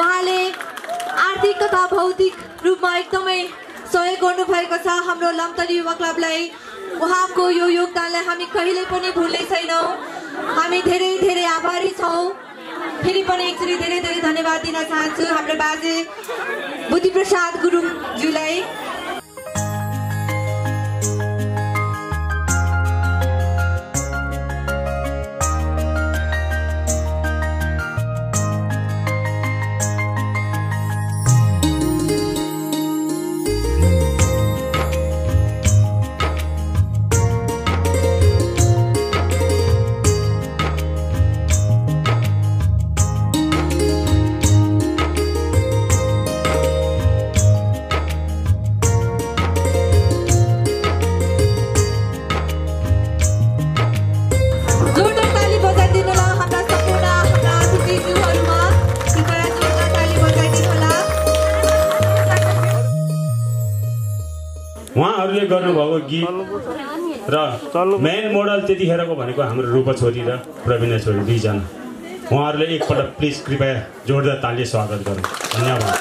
उहाँले आर्थिक तथा भौतिक रूपमा एकदमै सहयोग गर्नुभएको छ हाम्रो लम्तरी युवा क्लबलाई। उहाँको यो योगदानलाई हामी कहिले पनि भुल्ने छैनौँ। हामी धेरै धेरै आभारी छौँ। फेरि पनि एकचोटि धेरै धेरै धन्यवाद दिन चाहन्छु हाम्रो बाजे बुद्धिप्रसाद गुरुङज्यूलाई। उहाँहरूले गर्नुभएको गीत र मेन मोडल त्यतिखेरको भनेको हाम्रो रूपा छोरी र प्रवीणा छोरी दुईजना। उहाँहरूले एकपल्ट प्लिज कृपया जोरदार ताली स्वागत गरौँ धन्यवाद।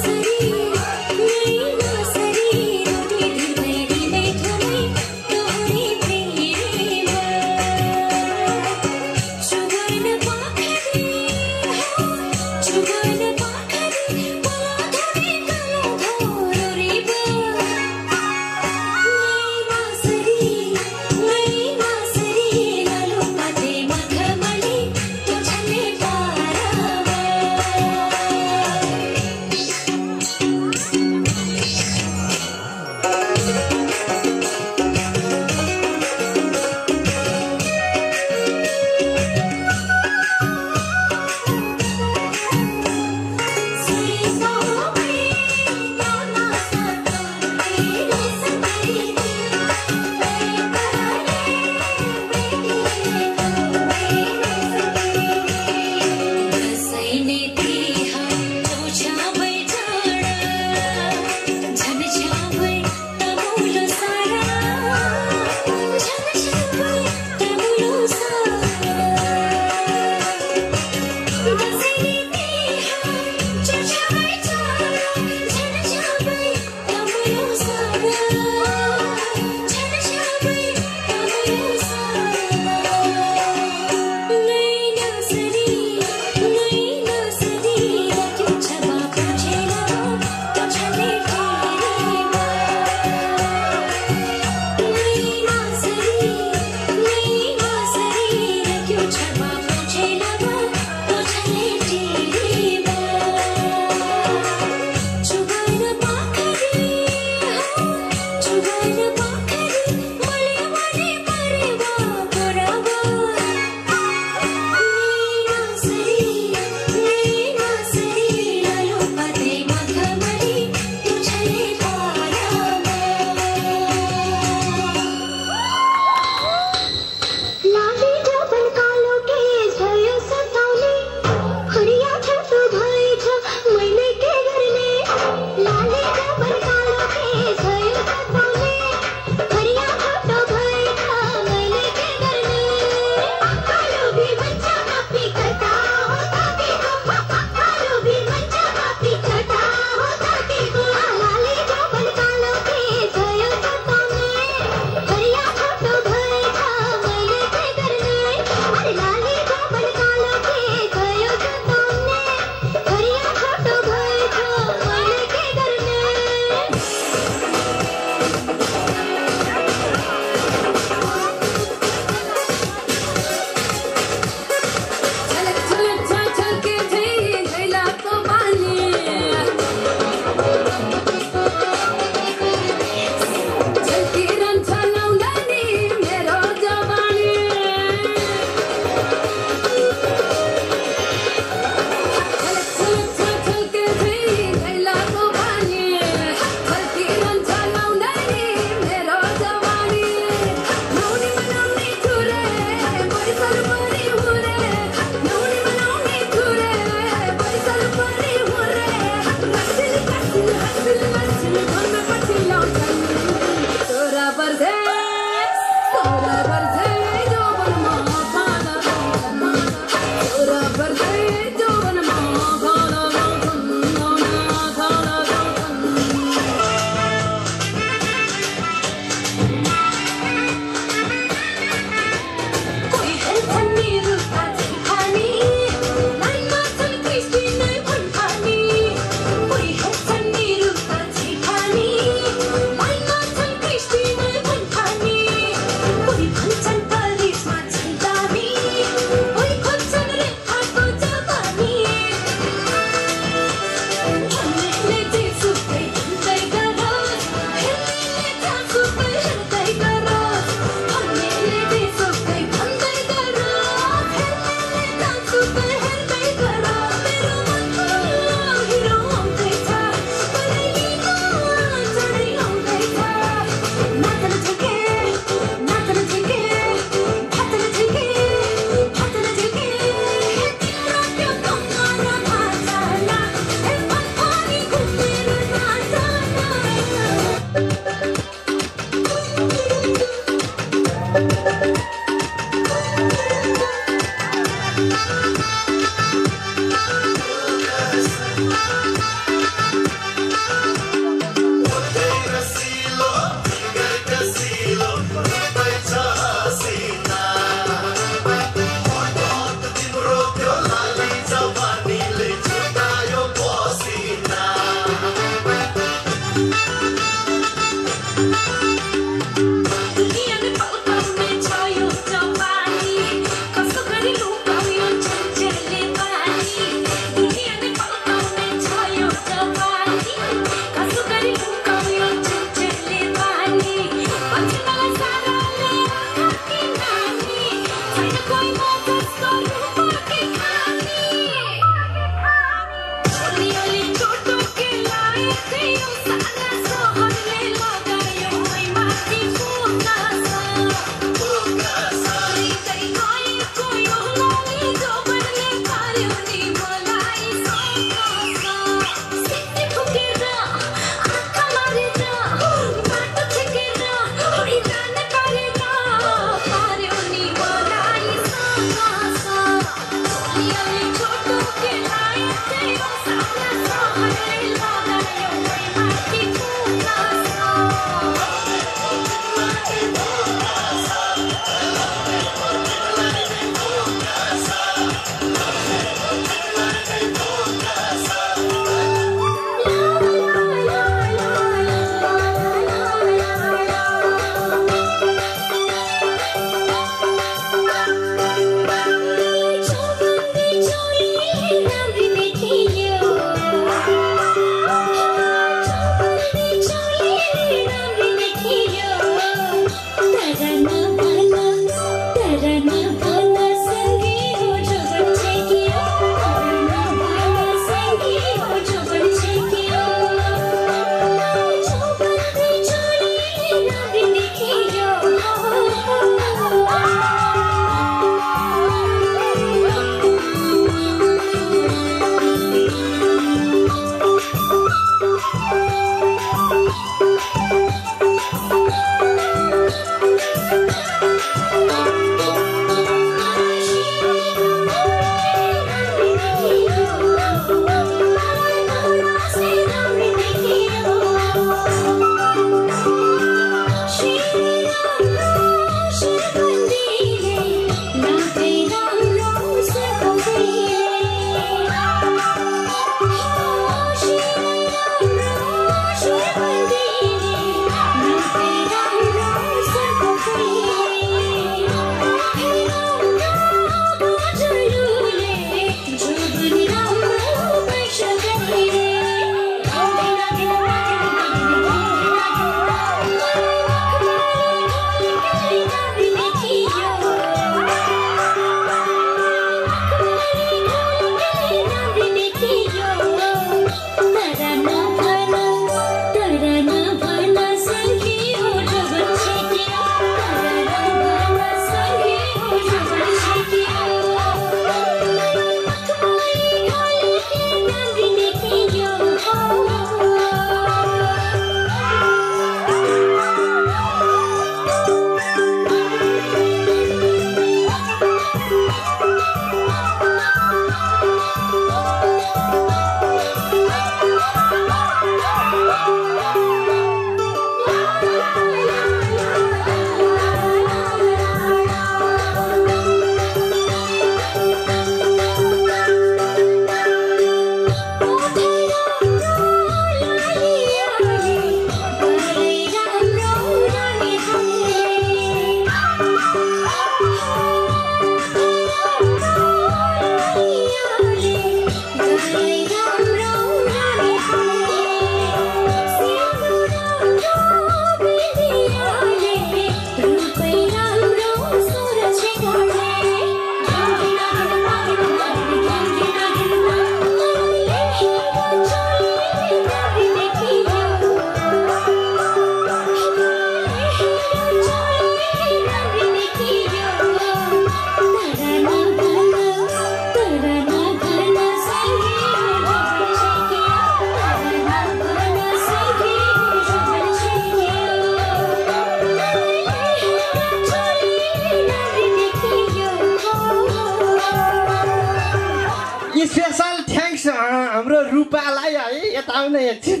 स्पेसल थ्याङ्क्स हाम्रो रूपालाई है यता आउन एकछिन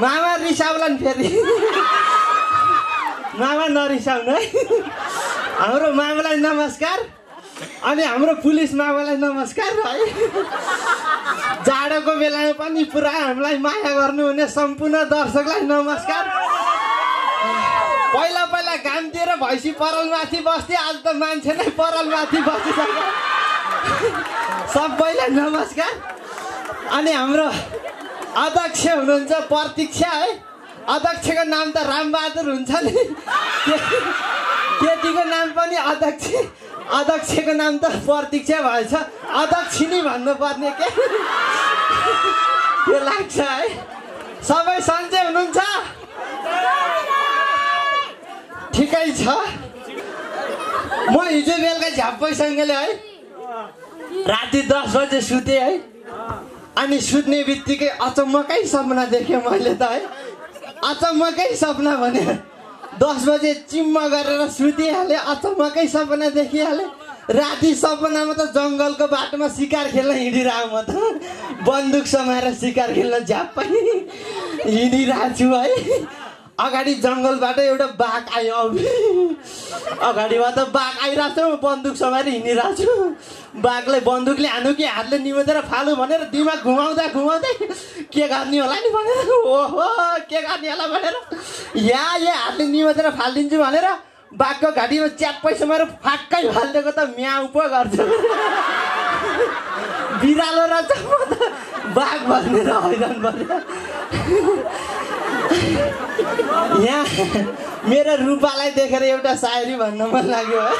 मामा रिसाउला नि फेरि। मामा नरिसाउनु। है हाम्रो मामालाई नमस्कार। अनि हाम्रो पुलिस मामालाई नमस्कार है। जाडोको बेलामा पनि पुरा हामीलाई माया गर्नुहुने सम्पूर्ण दर्शकलाई नमस्कार। पहिला पहिला घामतिर भैँसी परालमाथि बस्थ्यो आज त मान्छे नै परालमाथि बसिसक्यो सबैलाई नमस्कार। अनि हाम्रो अध्यक्ष हुनुहुन्छ प्रतीक्षा है। अध्यक्षको नाम त रामबहादुर हुन्छ नि। केटीको नाम पनि अध्यक्ष। अध्यक्षको नाम त प्रतीक्षा भएछ। अध्यक्षिनी भन्नुपर्ने के? त्यो लाग्छ है? सबै सन्चै हुनुहुन्छ? ठिकै छ। म हिजो बेलुका झ्याप्पैसँगले है राति दस बजे सुतेँ है अनि सुत्ने बित्तिकै अचम्मकै सपना देखेँ मैले त है। अचम्मकै सपना भने दस बजे चिम्म गरेर सुतिहालेँ अचम्मकै सपना देखिहालेँ। राति सपनामा त जङ्गलको बाटोमा सिकार खेल्न हिँडिरहेको म त। बन्दुक समाएर सिकार खेल्न झ्याप्पै हिँडिरहेको छु है। अगाडि जङ्गलबाट एउटा बाघ आयो। अघि अगाडिबाट बाघ आइरहेको छ बन्दुक समाएर हिँडिरहेको छु बाघलाई बन्दुकले हानु कि हातले निमेर फालु भनेर दिमाग घुमाउँदा घुमाउँदै के गर्ने होला नि? भनेर ओहो के गर्ने होला? भनेर या या हातले निमेर फालिदिन्छु भनेर बाघको घाँटीमा च्याप्पै समाएर फाक्कै फालिदिएको त म्याउ पो गर्छ। बिरालो रहेछ त। बाघ भनेर हैरान भनेर यहाँ मेरो रूपालाई देखेर एउटा सायरी भन्न मन लाग्यो है।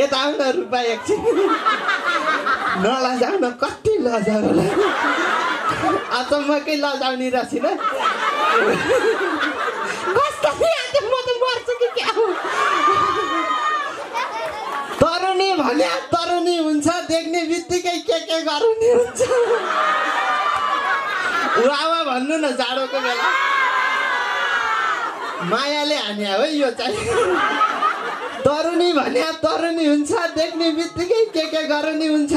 यता आउन रूपा एकछिन नलजाउ न कति लजाउ अचम्मकै लजाउने रहेछ न कस्तो आएको म त मर्छु कि क्या हो? तरुणी भने तरुणी हुन्छ देख्ने बित्तिकै के के गराउने हुन्छ। वावा भन्नु न जाडोको बेला। मायाले हान्या हो यो चाहिँ। तरुणी भने तरुणी हुन्छ देख्ने बित्तिकै के के गराउने हुन्छ।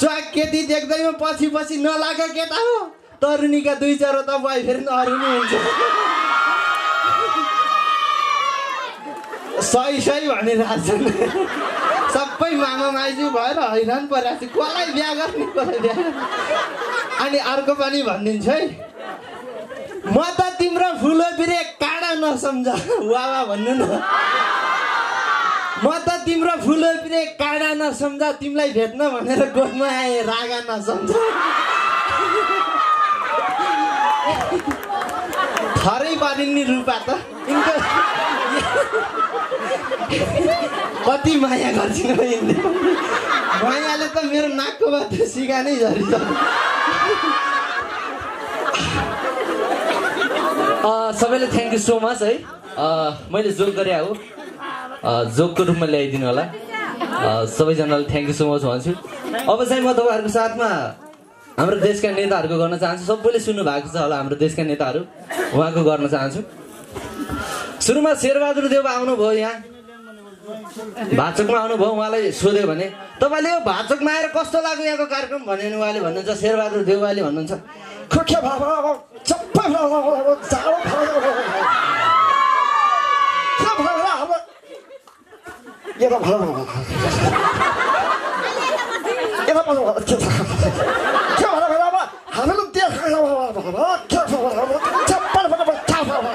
च्वाक केटी देख्दैमा पछि पछि नलाग केटा हो। तरुणीका दुई चार त बोयफ्रेन्ड अरू नै हुन्छ। सही सही भनिरहेछन्। सबै मामा माइजू भएर हैरान परेको छु। कसलाई बिहा गर्ने कसलाई बिहा? अनि अर्को पनि भनिदिन्छु है। म त तिम्रो फुलो बिरे काँडा नसम्झ। वा भन्नु न। म त तिम्रो फुलो बिरे काँडा नसम्झ तिमीलाई भेट्न भनेर गोठमा आएँ रागा नसम्झ। थरै पारिन् नि रूपा त। कति माया यिनले मायाले त मेरो नाकको बात सिका नै झरिसक्यो अ, सबैले थ्याङ्क यू सो मच है। मैले जोक गरे हो। जोकको रूपमा ल्याइदिनु होला। सबैजनालाई थ्याङ्क यू सो मच भन्छु। अब चाहिँ म तपाईँहरूको साथमा हाम्रो देशका नेताहरूको गर्न चाहन्छु। सबैले सुन्नु भएको छ होला हाम्रो देशका नेताहरू। उहाँको गर्न चाहन्छु। सुरुमा शेरबहादुर देव आउनुभयो यहाँ। भाचकमा आउनुभयो उहाँलाई सोध्यो भने तपाईँले यो भाचकमा आएर कस्तो लाग्यो यहाँको कार्यक्रम भने नि उहाँले भन्नुहुन्छ शेरबहादुर देउवाले भन्नुहुन्छ खोके भावा सबै भावा जाडो भावा के भावा अब यता भावा यता भावा के छ के भावा भावा हामीलाई देखायो भावा के भावा चप्पल भावा के भावा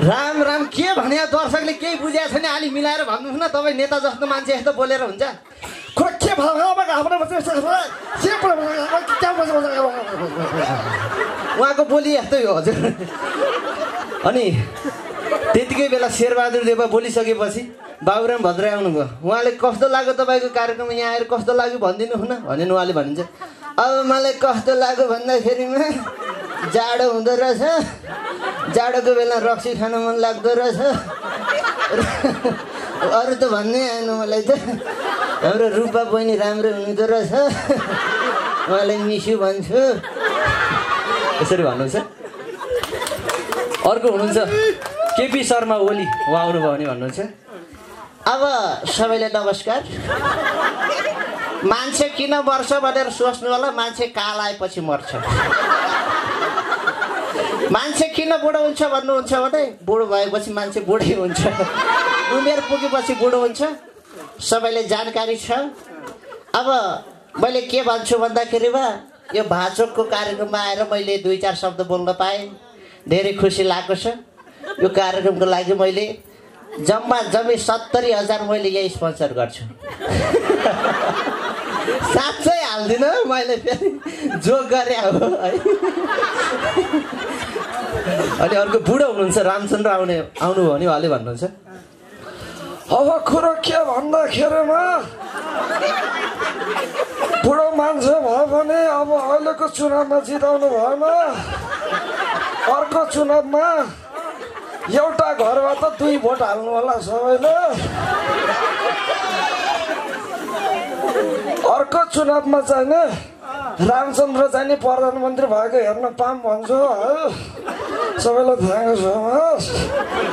राम राम के भने दर्शकले केही बुझेको छैन अलि मिलाएर भन्नुहोस् न तपाईँ नेता जस्तो मान्छे यस्तो बोलेर हुन्छ। उहाँको बोली यस्तै हो हजुर। अनि त्यतिकै बेला शेरबहादुर देव बोलिसकेपछि बाबुराम भद्राई आउनुभयो। उहाँले कस्तो लाग्यो तपाईँको कार्यक्रम यहाँ आएर कस्तो लाग्यो भनिदिनुहोस् न भने उहाँले भनिन्छ। अब मलाई कस्तो लाग्यो भन्दाखेरिमा जाडो हुँदो रहेछ। जाडोको बेला रक्सी खान मन लाग्दो रहेछ। अरू त भन्नै आएन मलाई त। हाम्रो रूपा बहिनी राम्रो हुनुहुँदो रहेछ। उहाँलाई मिसु भन्छु। यसरी भन्नुहुन्छ अर्को हुनुहुन्छ केपी शर्मा ओली। उहाँ आउनुभयो भने भन्नुहुन्छ। अब सबैले नमस्कार। मान्छे किन मर्छ भनेर सोच्नु होला मान्छे काल आएपछि मर्छ? मान्छे किन बुढो हुन्छ भन्नुहुन्छ भने बुढो भएपछि मान्छे बुढै हुन्छ। उमेर पुगेपछि बुढो हुन्छ। सबैले जानकारी छ। अब मैले के भन्छु भन्दाखेरिमा यो भाचोकको कार्यक्रममा आएर मैले दुई चार शब्द बोल्न पाएँ। धेरै खुसी लागेको छ। यो कार्यक्रमको लागि मैले जम्मा जम्मी सत्तरी हजार मैले यही स्पोन्सर गर्छु। *laughs* साँच्चै हाल्दिनँ मैले फेरि। जोग गरेँ अब है। अनि अर्को बुढो हुनुहुन्छ रामचन्द्र आउने आउनुभयो भने उहाँले भन्नुहुन्छ। अब कुरो के भन्दाखेरिमा बुढो मान्छे भयो भने अब अहिलेको चुनावमा जिताउनु भएन अर्को चुनावमा एउटा घरबाट दुई भोट हाल्नु होला सबैले अर्को चुनावमा चाहिँ रामचन्द्र चाहिँ प्रधानमन्त्री भएको हेर्न पाऊँ भन्छु सबैलाई सो मच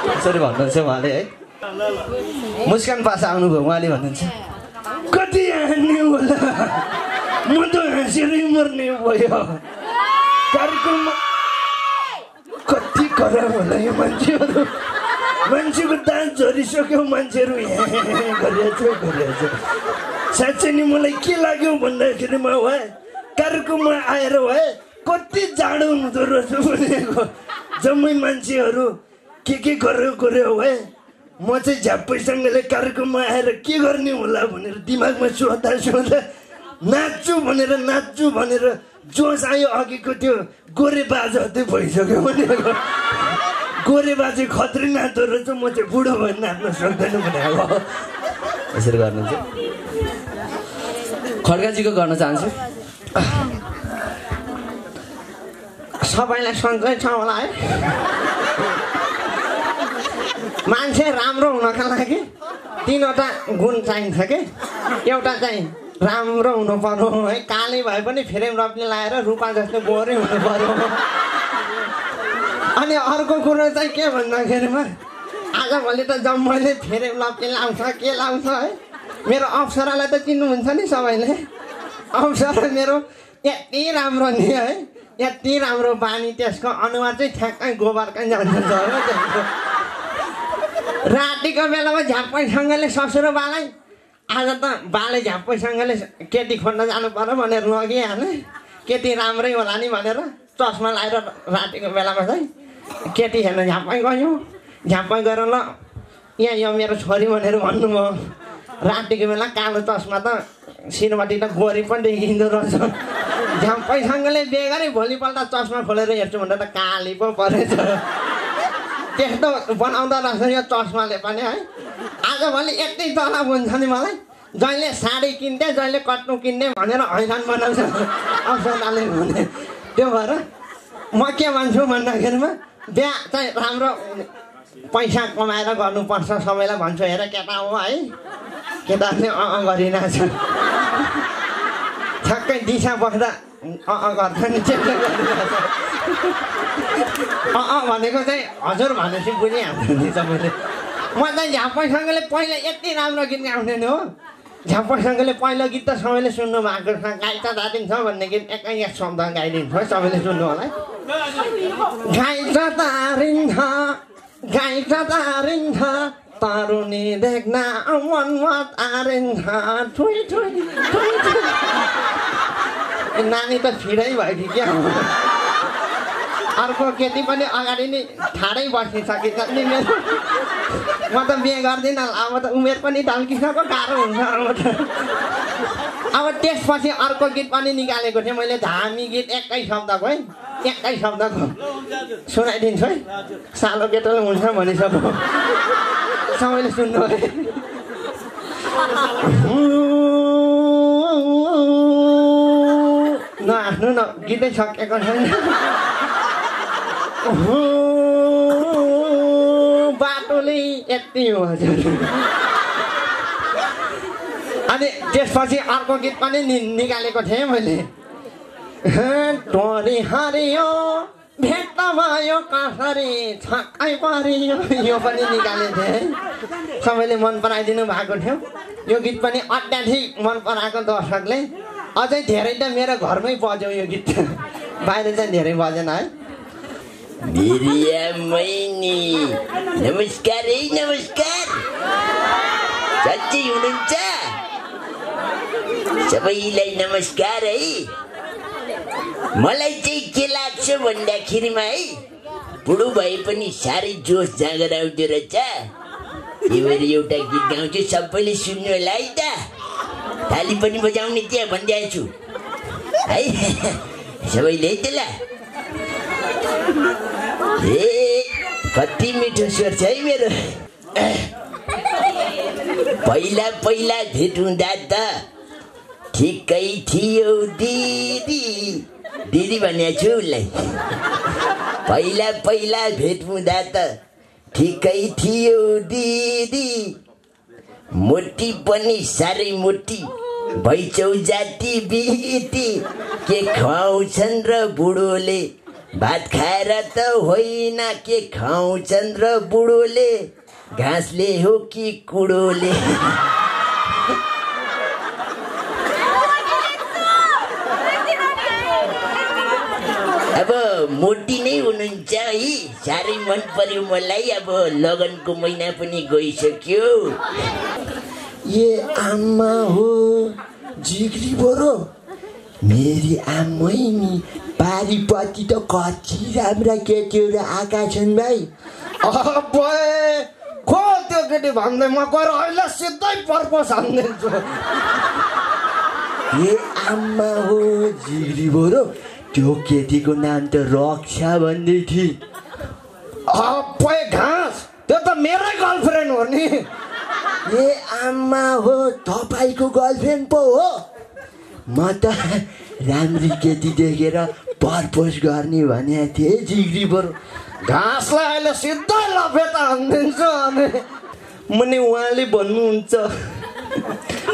यसरी उहाँले है मुस्कान पासा आउनुभयो उहाँले भन्नुहुन्छ। कति हान्ने होला? म त हाँसेरै मर्ने भयो। कार्यक्रममा कति खराब होला यो मान्छेहरू। मान्छेको दाँत झरिसक्यो मान्छेहरू यहाँ साँच्चै नि मलाई के लाग्यो भन्दाखेरिमा भए कार्यक्रममा आएर भए कति जाडो हुँदो रहेछ जम्मै मान्छेहरू के के गर्यो गर्यो भए म चाहिँ झ्याप्पैसँगले कार्यक्रममा आएर के गर्ने होला भनेर दिमागमा सोद्धा सोद्धा नाच्छु भनेर नाच्छु भनेर जोस आयो अघिको त्यो गोरे बाजा चाहिँ भइसक्यो भनेको। गोरे बाजे खत्री नाच्दो रहेछ म चाहिँ बुढो भएर नाच्न सक्दैन भनेको। यसरी गर्नुहुन्छ खड्काजीको गर्न चाहन्छु। सबैलाई सन्चै छ होला है। मान्छे राम्रो हुनका लागि तिनवटा गुण चाहिन्छ कि? एउटा चाहिँ राम्रो हुनु पर्यो है काली भए पनि फ्रेम रप्ने लाएर रूपा जस्तो गोरै हुनु पर्यो अनि अर्को कुरो चाहिँ के भन्दाखेरिमा आजभोलि त जम्मैले फ्रेम लप्ने लाउँछ के लाउँछ है? मेरो अप्सरालाई त चिन्नुहुन्छ नि सबैले। अप्सरा मेरो यति राम्रो नि है? यति राम्रो बानी त्यसको अनुहार चाहिँ ठ्याक्कै गोबरकै जान्छ रातिको बेलामा झ्याप्पैसँगले ससुरो बालाई। आज त बाले झ्याप्पैसँगले केटी खोज्न जानु पर्यो भनेर लगिहालेँ। केटी राम्रै होला नि भनेर चस्मा लगाएर रातिको बेलामा चाहिँ केटी हेर्न झ्याप्पै गयौँ। झ्याप्पै गएर ल यहाँ यो मेरो छोरी भनेर भन्नुभयो। रातिको बेला कालो चस्मा त शिरमाटी त गोरी पनि देखिँदो रहेछ। झ्याप्पैसँगले बेगरै भोलिपल्ट चस्मा खोलेर हेर्छु भन्दा त काली पो परेछ। त्यस्तो बनाउँदो रहेछ यो चस्माले पनि है। आजभोलि यति तलब हुन्छ नि मलाई। जहिले साडी किन्थे जहिले कट्नु किन्ने भनेर हैरान बनाउँछ। अप्सराले भने त्यो भएर म के भन्छु भन्दाखेरिमा बिहा चाहिँ राम्रो पैसा कमाएर गर्नुपर्छ सबैलाई भन्छु। हेर केटा हो है। केटाहरूले अँ अँ गरिरहेछ। ठ्याक्कै दिशा बस्दा अँ गर्छ नि अँ भनेको चाहिँ हजुर भनेपछि बुझिहाल्छ नि तपाईँले म चाहिँ झ्याप्पैसँगले पहिला यति राम्रो गीत गाउँथे नि हो झ्याप्पैसँगले पहिलो गीत त सबैले सुन्नु भएको छ गाई त दादिन्छ भन्ने गीत एकै एक शब्द गाइदिन्छ है सबैले सुन्नु होला है गाई त तारिन्छ गाई त तारिन्छ तरुनी देख्न मनमा तारिन्छ ठुइ ठुइ ठुइ ठुइ ए, नानी त फिरै भयो कि क्या हो अर्को केटी पनि अगाडि नै ठाडै बसिसकेछ नि मेरो। म त बिहे गर्दिनँ अब त उमेर पनि ढल्किसक्यो गाह्रो हुन्छ अब त। अब त्यसपछि अर्को गीत पनि निकालेको थिएँ मैले धामी गीत एकै शब्दको है एकै शब्दको। सुनाइदिन्छु है। सालो केटोले हुन्छ भनिसक्यो। सबैले सुन्नु है नआफ्नु न गीतै सकेको छैन। बाटोले यति हो हजुर अनि त्यसपछि अर्को गीत पनि निकालेको थिएँ मैले टोरी हरियो भेट भयो कसरी छक्कै पऱ्यो यो पनि निकालेको थिएँ है सबैले मन पराइदिनु भएको थियो यो गीत पनि अत्याधिक मन पराएको दर्शकले अझै धेरै त मेरो घरमै बज्यो यो गीत बाहिर चाहिँ धेरै बजेन है बिरिया मैनी नमस्कार है नमस्कार साँच्चै हुनुहुन्छ सबैलाई नमस्कार है मलाई चाहिँ के लाग्छ भन्दाखेरिमा है बुढो भए पनि साह्रै जोस जाँगर आउँदो रहेछ त्यही भएर एउटा गीत गाउँछु सबैले सुन्नु होला है त ताली पनि बजाउने त्यहाँ भनिदिएको छु है सबैले है त्यसलाई ए कति मिठो स्वर छ है मेरो? पहिला पहिला भेट हुँदा त ठिकै थियो दिदी। दिदी भनेको छु उसलाई। पहिला पहिला भेट हुँदा त ठिकै थियो दिदी। मोटी पनि साह्रै मोटी भैचौ जाति बिती के खुवाउँछन् र बुढोले? भात खाएर त होइन के खुवाउँछन् र बुढोले? घाँसले हो कि कुडोले? अब मोटी नै हुनुहुन्छ है। साह्रै मन पर्यो मलाई। अब लगनको महिना पनि गइसक्यो। ए आमा हो जिग्री बरो। मेरी आमै नि पारिपति त कति राम्रा केटीहरू आएका छन् भाइ। अबे खो त्यो केटी भन्दै म गएर अहिले सिधै पर्पस हानिदिन्छु ए आमा हो जिग्री बरो त्यो केटीको नाम त रक्षा भन्दै थिए। अबै घाँस त्यो त मेरै गर्लफ्रेन्ड हो नि। ए आमा हो तपाईँको गर्लफ्रेन्ड पो हो। म त राम्री केटी देखेर पर्पोज गर्ने भनेको थिएँ जिग्री बरु। घाँसलाई अहिले सिधै लपेटा हानिदिन्छु अनि। मुनि उहाँले भन्नुहुन्छ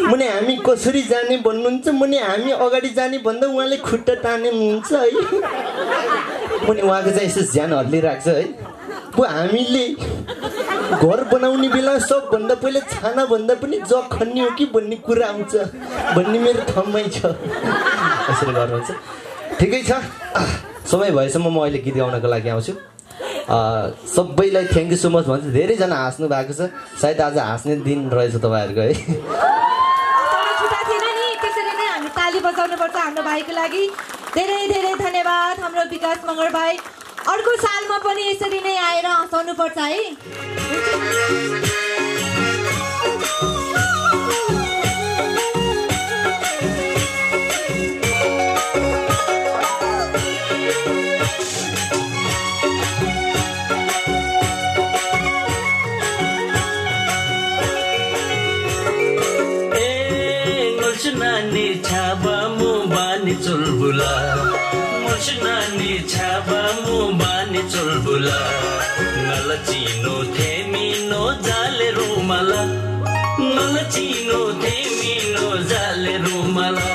मुनि हामी कसरी जाने भन्नुहुन्छ मुनि हामी अगाडि जाने भन्दा उहाँले खुट्टा तान्नुहुन्छ है। मुनि उहाँको चाहिँ यसो ज्यान हल्लिरहेको छ है। पो हामीले घर बनाउने बेला सबभन्दा पहिला छाना भन्दा पनि जग खन्ने हो कि भन्ने कुरा आउँछ। भन्ने मेरो थम्मै छ। यसरी गर्नुहुन्छ। ठिकै छ। समय भएसम्म म अहिले गीत गाउनको लागि आउँछु। सबैलाई थ्याङ्क यू सो मच भन्छ। धेरैजना हाँस्नु भएको छ। सायद आज हाँस्ने दिन रहेछ तपाईँहरूको है। ताली बजाउनु पर्छ हाम्रो भाइको लागि। धेरै धेरै धन्यवाद हाम्रो विकास मगर भाइ। अर्को सालमा पनि यसरी नै आएर हँसाउनु पर्छ है। ए नानी छ मो बानी चोल बोला मी छ मोबा चोल बुला जाले रोमाला मला चिनो ते मिनो जाले रोमाला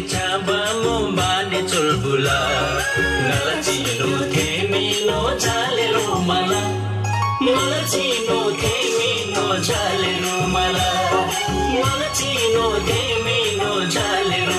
नानी छाबामो बाने चुलबुला नलचिनो थेमिनो झालेरो मला नलचिनो थेमिनो झालेरो मला नलचिनो थेमिनो झालेरो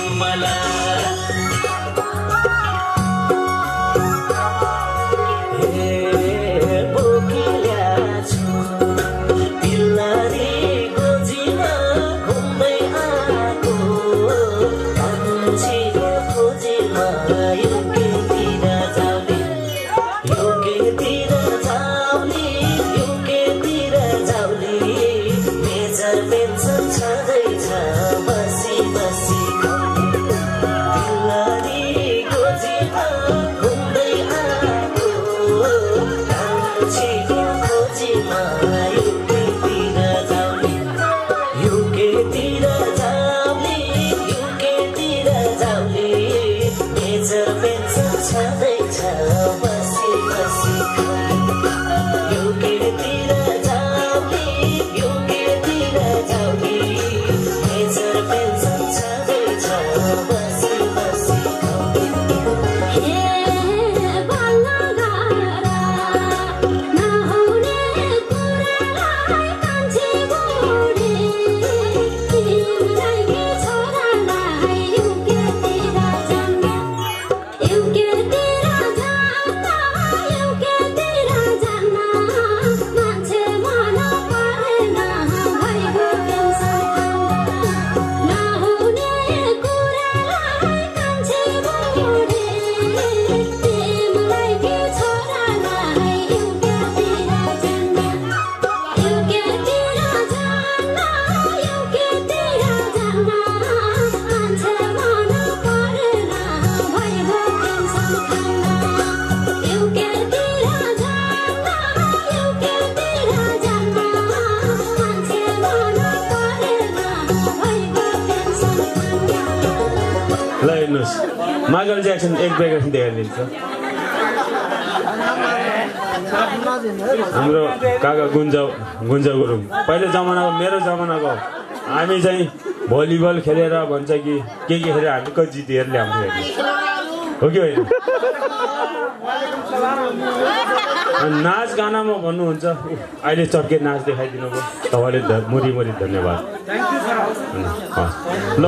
हाम्रो काका गुन्जा गुन्जा गुरुङ पहिले जमानाको मेरो जमानाको हामी चाहिँ भलिबल खेलेर भन्छ कि के के खेलेर हामी कति जितेर अरे। हो कि होइन नाच गानामा भन्नुहुन्छ अहिले चर्के नाच देखाइदिनु भयो तपाईँले मुरी मुरी धन्यवाद। ल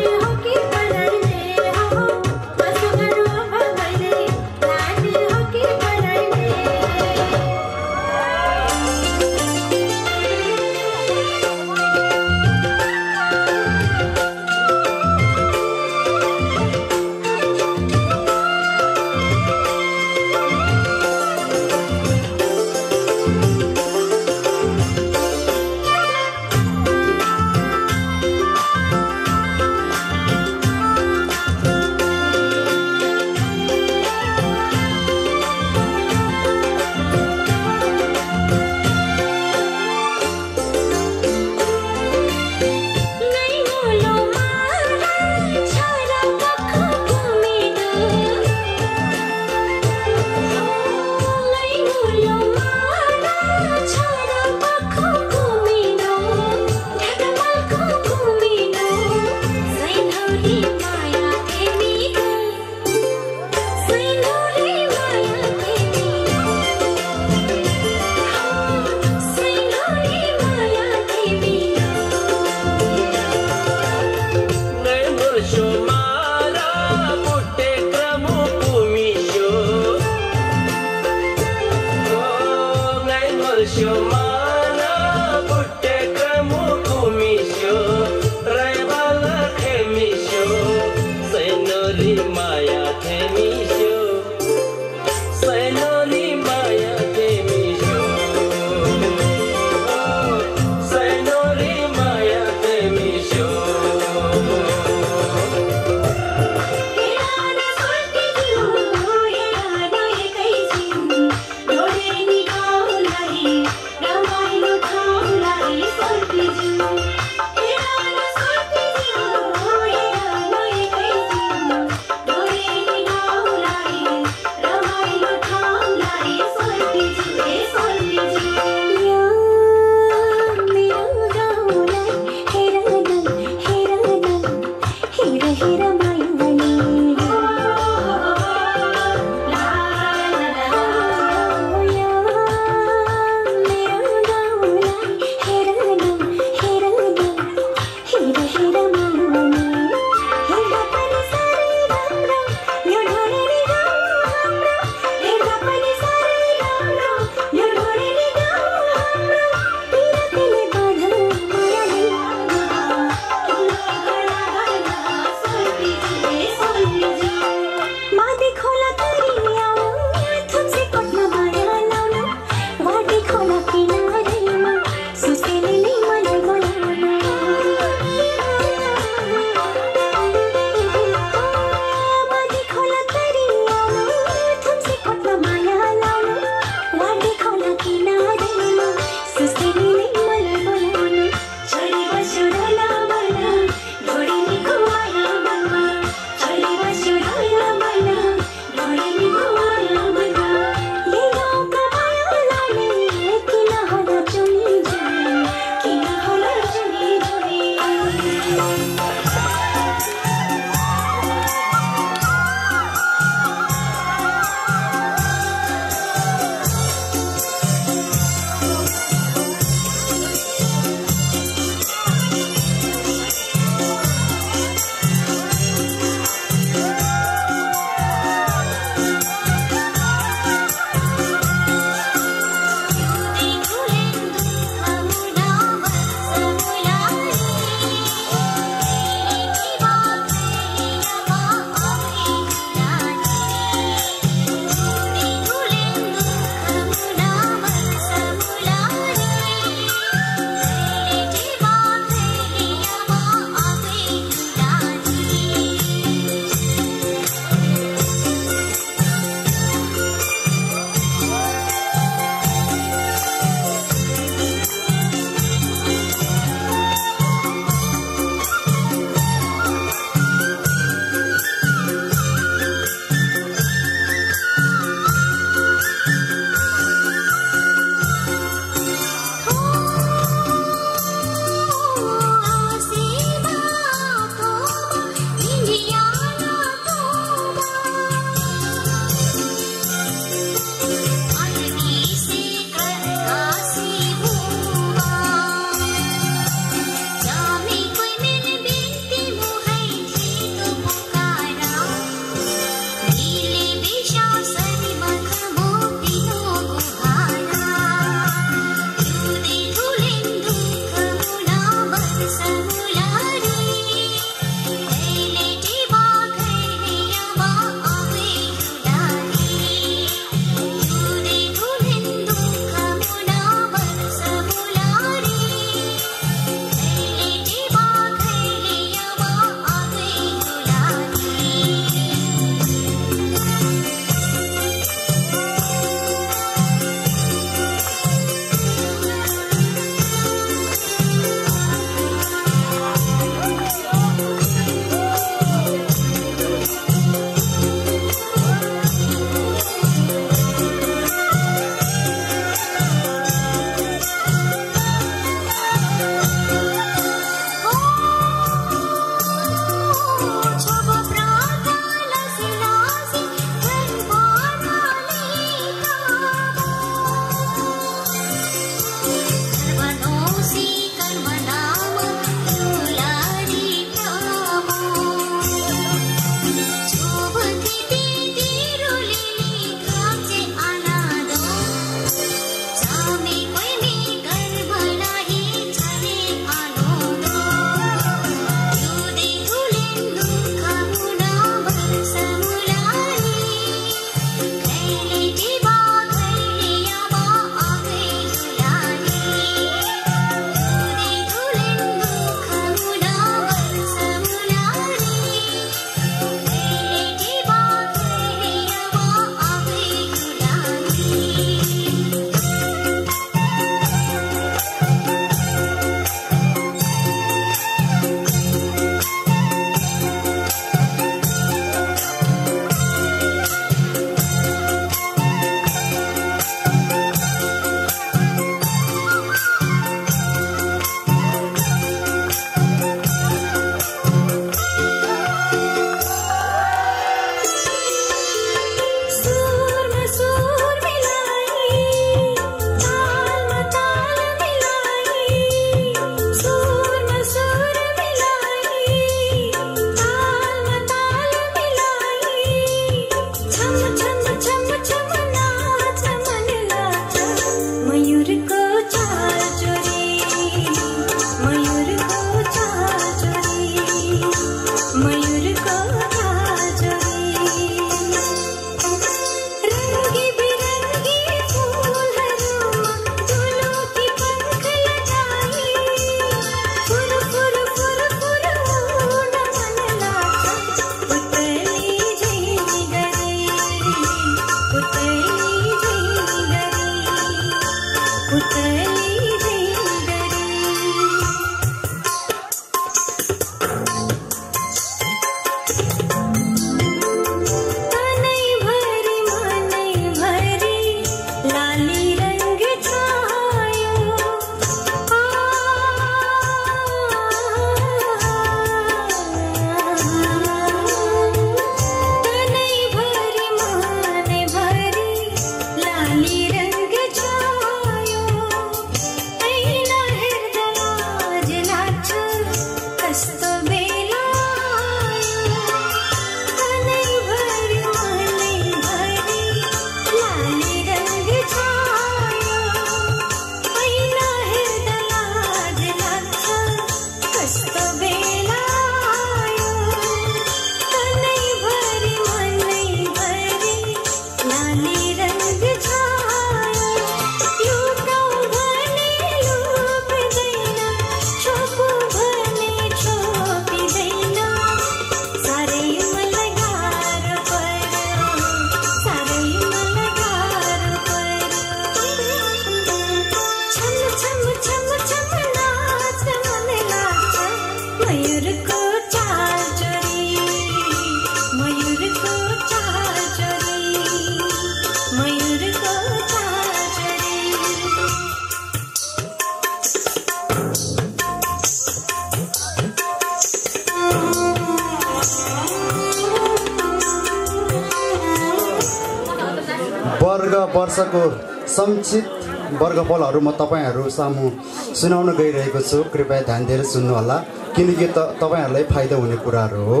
वर्षको संक्षिप्त वर्गफलहरू म तपाईँहरू सामु सुनाउन गइरहेको छु। कृपया ध्यान दिएर सुन्नुहोला किनकि त तपाईँहरूलाई फाइदा हुने कुराहरू हो।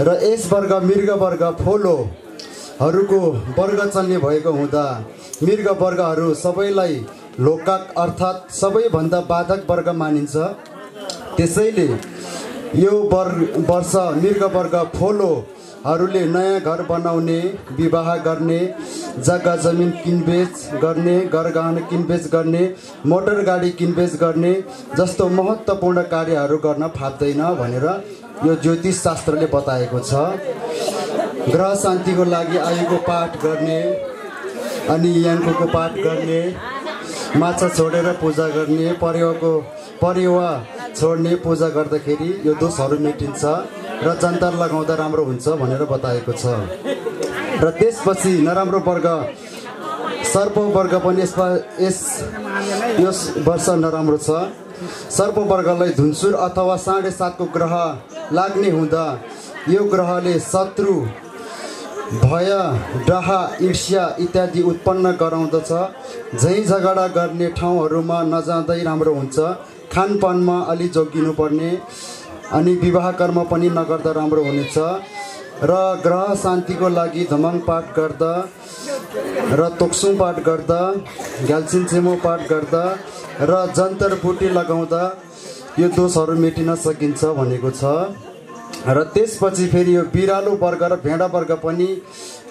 र यस वर्ग मृग वर्ग फोलोहरूको वर्ग चल्ने भएको हुँदा मृग वर्गहरू सबैलाई लोकाक अर्थात् सबैभन्दा बाधक वर्ग मानिन्छ। त्यसैले यो वर वर्ष मृग वर्ग फोलोहरूले नयाँ घर बनाउने विवाह गर्ने जग्गा जमिन किनबेच गर्ने गरगहना किनबेच गर्ने मोटर गाडी किनबेच गर्ने जस्तो महत्त्वपूर्ण कार्यहरू गर्न फाप्दैन भनेर यो ज्योतिष शास्त्रले बताएको छ। ग्रह शान्तिको लागि आयुको पाठ गर्ने अनि याङ्कोको पाठ गर्ने माछा छोडेर पूजा गर्ने परेवाको परेवा छोड्ने पूजा गर्दाखेरि यो दोषहरू मेटिन्छ। र जन्तर लगाउँदा राम्रो हुन्छ भनेर बताएको छ। र त्यसपछि नराम्रो वर्ग सर्प वर्ग पनि यसमा यस यस वर्ष नराम्रो छ। सर्प वर्गलाई धुन्सुर अथवा साढे सातको ग्रह लाग्ने हुँदा यो ग्रहले शत्रु भय डाहा ईर्ष्या इत्यादि उत्पन्न गराउँदछ। झैँ झगडा गर्ने ठाउँहरूमा नजाँदै राम्रो हुन्छ। खानपानमा अलि जोगिनु पर्ने अनि विवाह कर्म पनि नगर्दा राम्रो हुनेछ र ग्रह शान्तिको लागि धमङ पाठ गर्दा र तोक्सुङ पाठ गर्दा घ्यालसिन्चेमो पाठ गर्दा र जन्तर बुटी लगाउँदा यो दोषहरू मेटिन सकिन्छ भनेको छ। र त्यसपछि फेरि यो बिरालो वर्ग र भेडा वर्ग पनि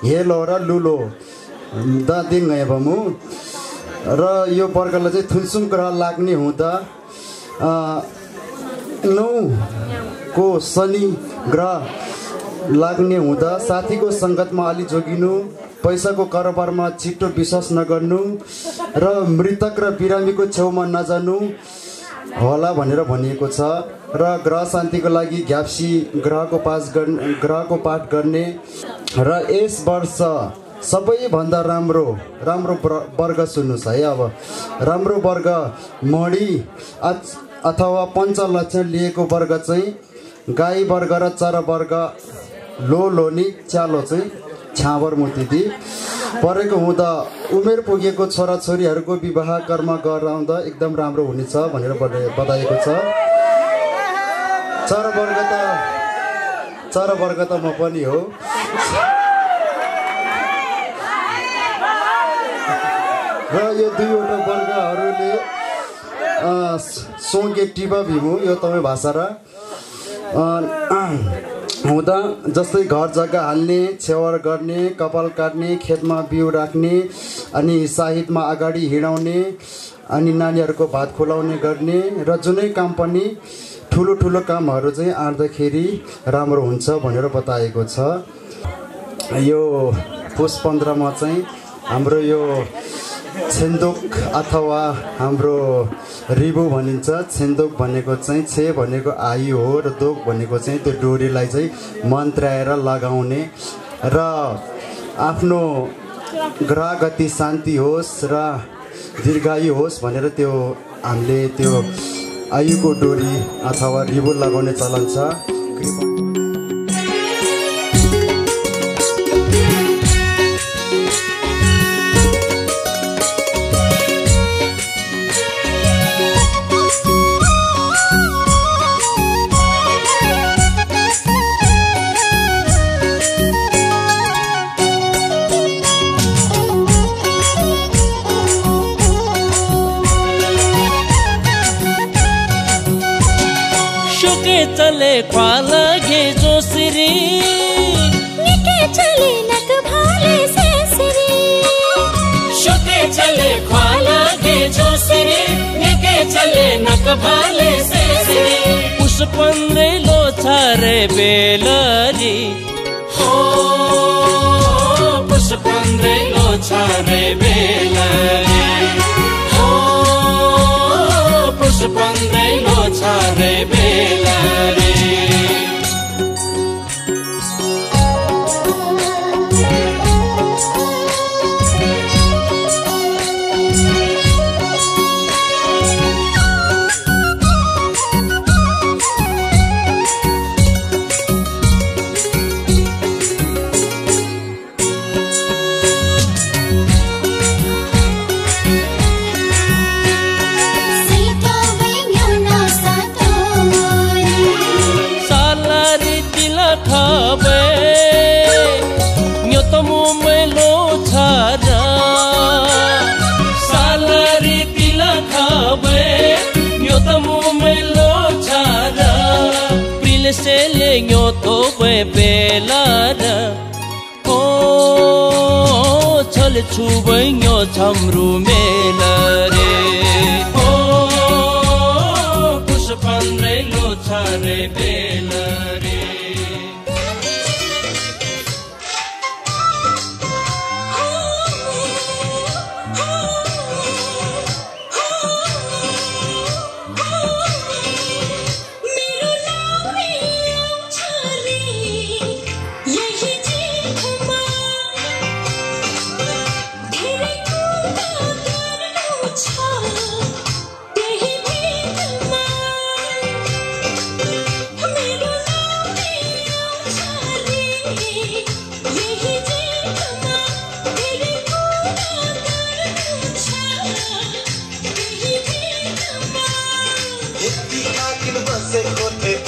हेलो र लुलो। दादिङ भमु। र यो वर्गलाई चाहिँ थुन्सुङ ग्रह लाग्ने हुँदा नौको शनि ग्रह लाग्ने हुँदा साथीको सङ्गतमा अलि जोगिनु पैसाको कारोबारमा छिटो विश्वास नगर्नु र मृतक र बिरामीको छेउमा नजानु होला भनेर भनिएको छ र ग्रह शान्तिको लागि घ्याप्सी ग्रहको पास गर्ने ग्रहको पाठ गर्ने र यस वर्ष सबैभन्दा राम्रो राम्रो वर- वर्ग सुन्नुहोस् है अब। राम्रो वर्ग मणि अथ- अथवा पञ्चलक्षण लिएको वर्ग चाहिँ गाई वर्ग र चरा वर्ग लो लोनी च्यालो चाहिँ छावर मुतिदी। परेको हुँदा उमेर पुगेको छोराछोरीहरूको विवाह कर्म गराउँदा एकदम राम्रो हुनेछ भनेर बता- बताएको छ। चरा वर्ग त चरा वर्ग त म पनि हो। र यो दुईवटा वर्गहरूले अ, सोङ्गे टिपा भिमु यो तपाईँ भाषा र हुँदा जस्तै घर जग्गा हाल्ने छेवर गर्ने कपाल काट्ने खेतमा बिउ राख्ने अनि साहित्यमा अगाडि हिँडाउने अनि नानीहरूको भात खुलाउने गर्ने र जुनै काम पनि ठुलो ठुलो कामहरू चाहिँ आँट्दाखेरि राम्रो हुन्छ भनेर बताएको छ। यो पुस पन्ध्रमा चाहिँ हाम्रो यो छेन्दोक अथवा हाम्रो रिबु भनिन्छ। छेन्दोक भनेको चाहिँ छे भनेको आयु हो र दोक भनेको चाहिँ त्यो डोरीलाई चाहिँ मन्त्राएर लगाउने र आफ्नो ग्रह गति शान्ति होस् र दीर्घायु होस् भनेर त्यो हामीले त्यो आयुको डोरी अथवा रिबु लगाउने चलन छ। चले नक भाले से पुष्पन्रे लो छारे बेलरी। हो पुष्पन्रे लो छारे बेलरी। हो पुष्पन्रे लो छारे Bellary. khwe pe la da o chal chu bai nyo tham ru me la re que você conteve.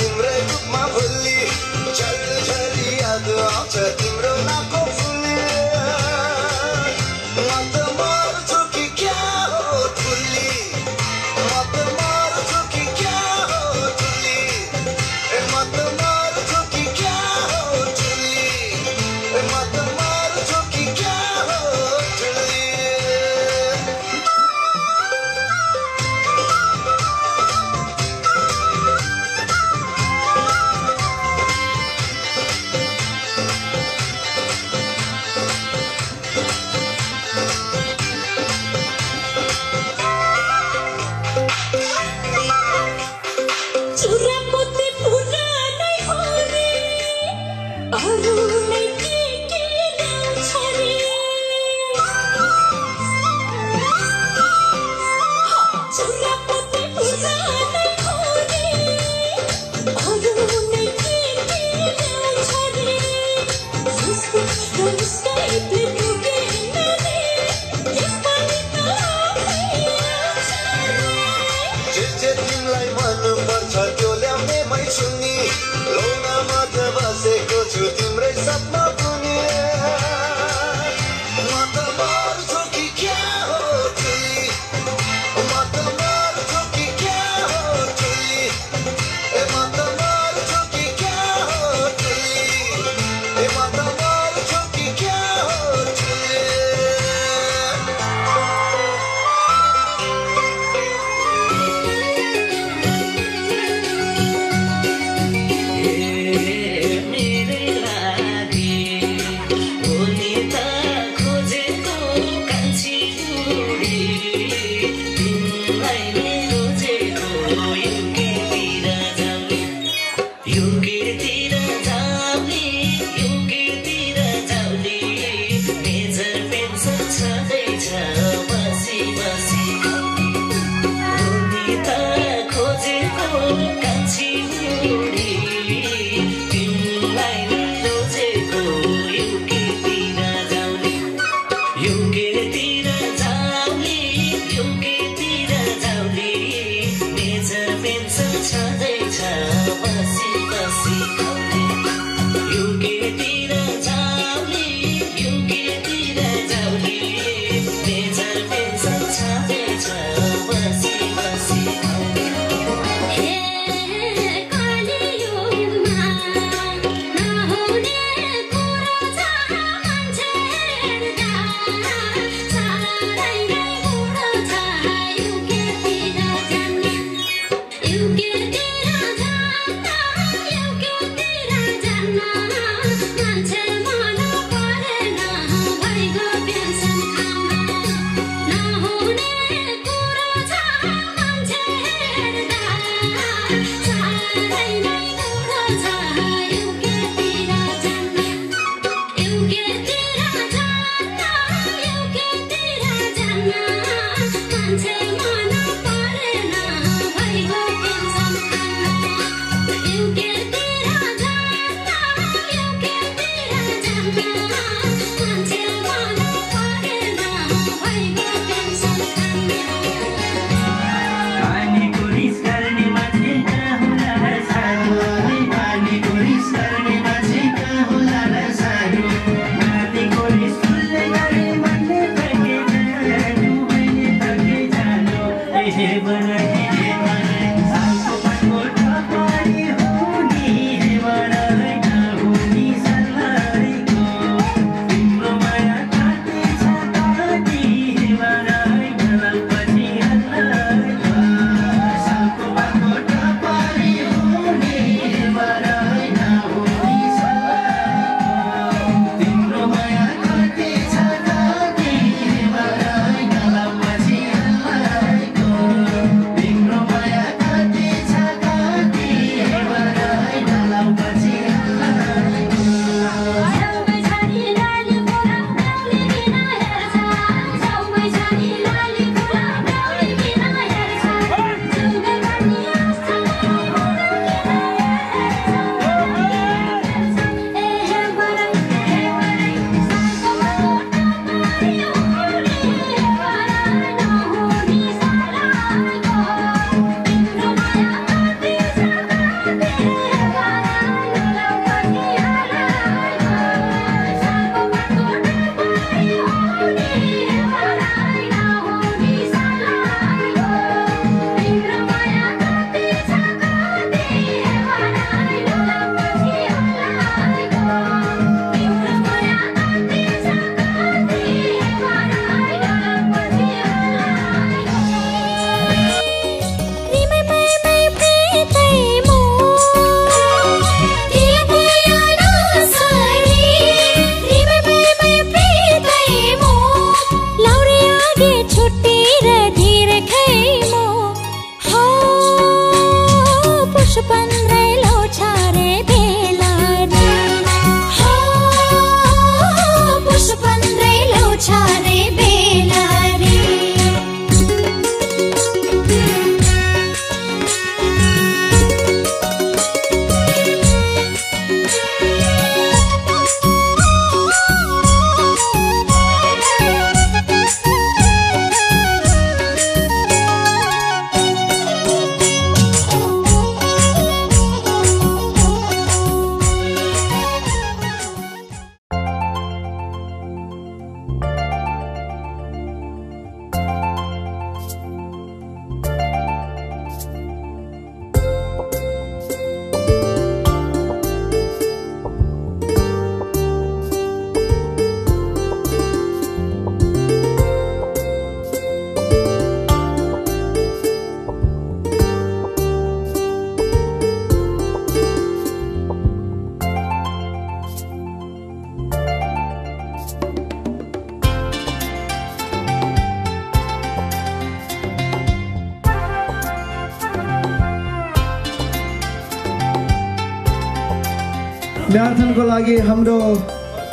म्याराथनको लागि हाम्रो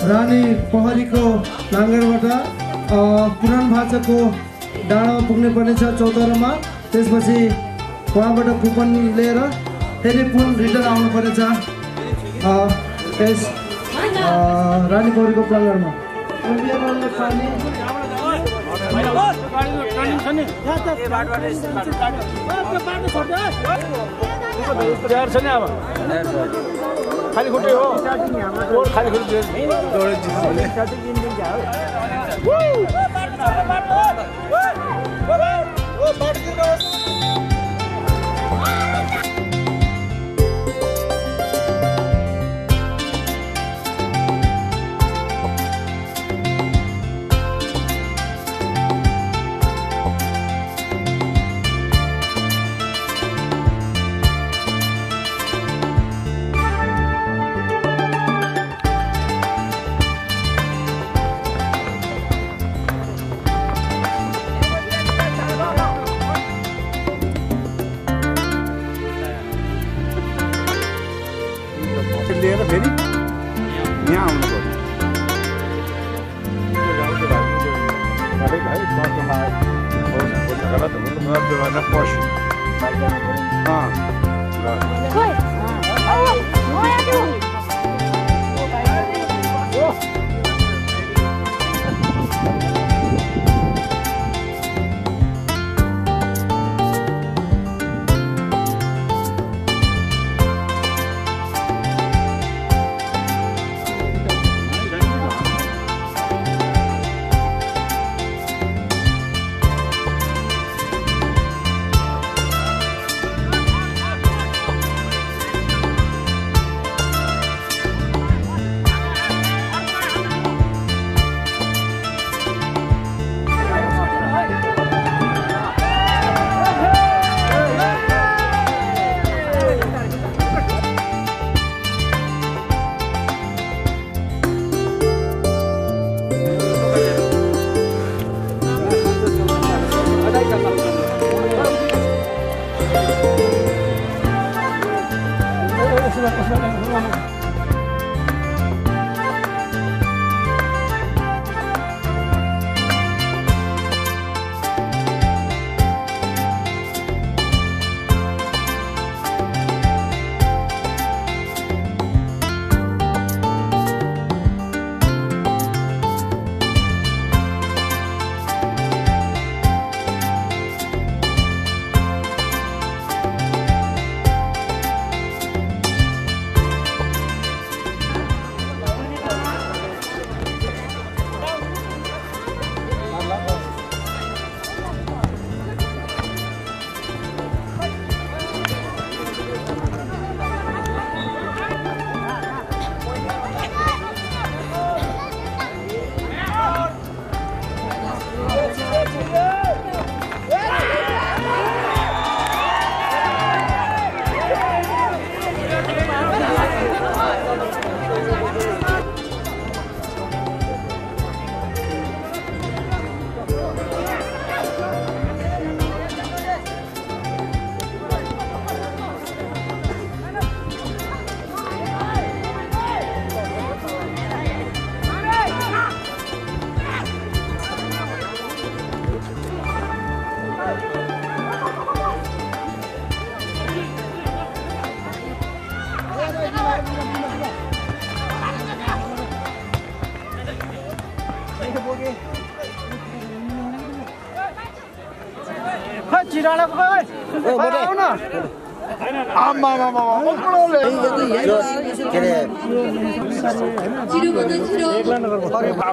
रानी पहरीको लाङ्गरबाट अ, पुरान भाषाको डाँडामा पुग्ने पर्नेछ चौतारामा। त्यसपछि उहाँबाट कुपन लिएर फेरि पुन रिटर्न आउनु पर्नेछ अ, यस रानी पहरीको प्राङ्गणमा। तयार छ नि अब खाली खुट्टै हो खाली खुट्टै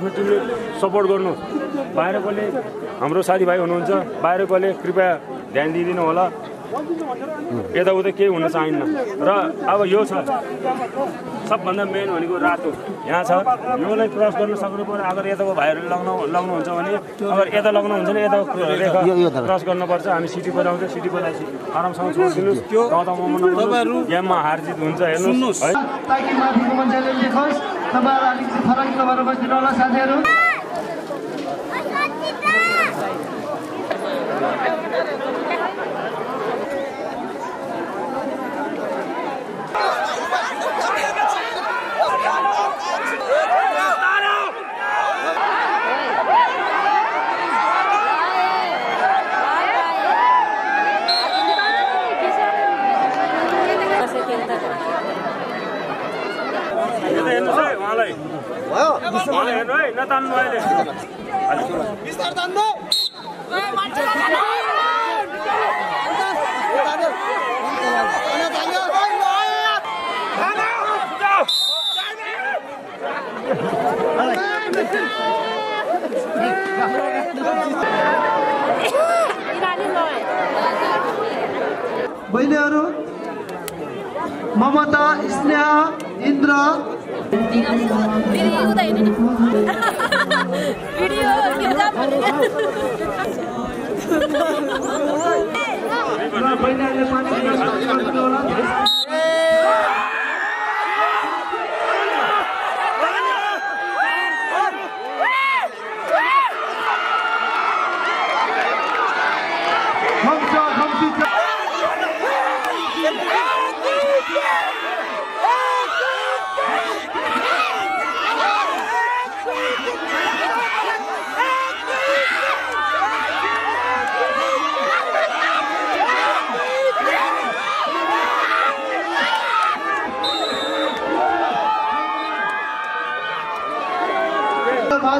आफ्नो टिमले सपोर्ट गर्नु बाहिर कसले हाम्रो साथीभाइ हुनुहुन्छ बाहिर कसले कृपया ध्यान दिइदिनु होला। यताउता केही हुन चाहिन्न। र अब यो छ। सबभन्दा मेन भनेको रातो। यहाँ छ। योलाई क्रस गर्न सक्नु पर्यो। अगर यताको भाइहरूले लग्नु लग्नुहुन्छ भने अगर यता लग्नुहुन्छ भने यता रेखा क्रस गर्नुपर्छ हामी सिटी बजाउँछ सिटी बजाएपछि आरामसँग छोडिदिनुहोस्। ठाउँमा गेममा हारजित हुन्छ हेर्नुहोस्। है फरकिलो भएर बसिदिनु होला साथीहरू यता हेर्नुहोस् है उहाँलाई हेर्नु है नतान्नु अहिले बिस्तार तान्नु बहिनीहरू ममता स्नेह इन्द्र बहिनीहरूले पानी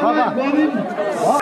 Vamos lá.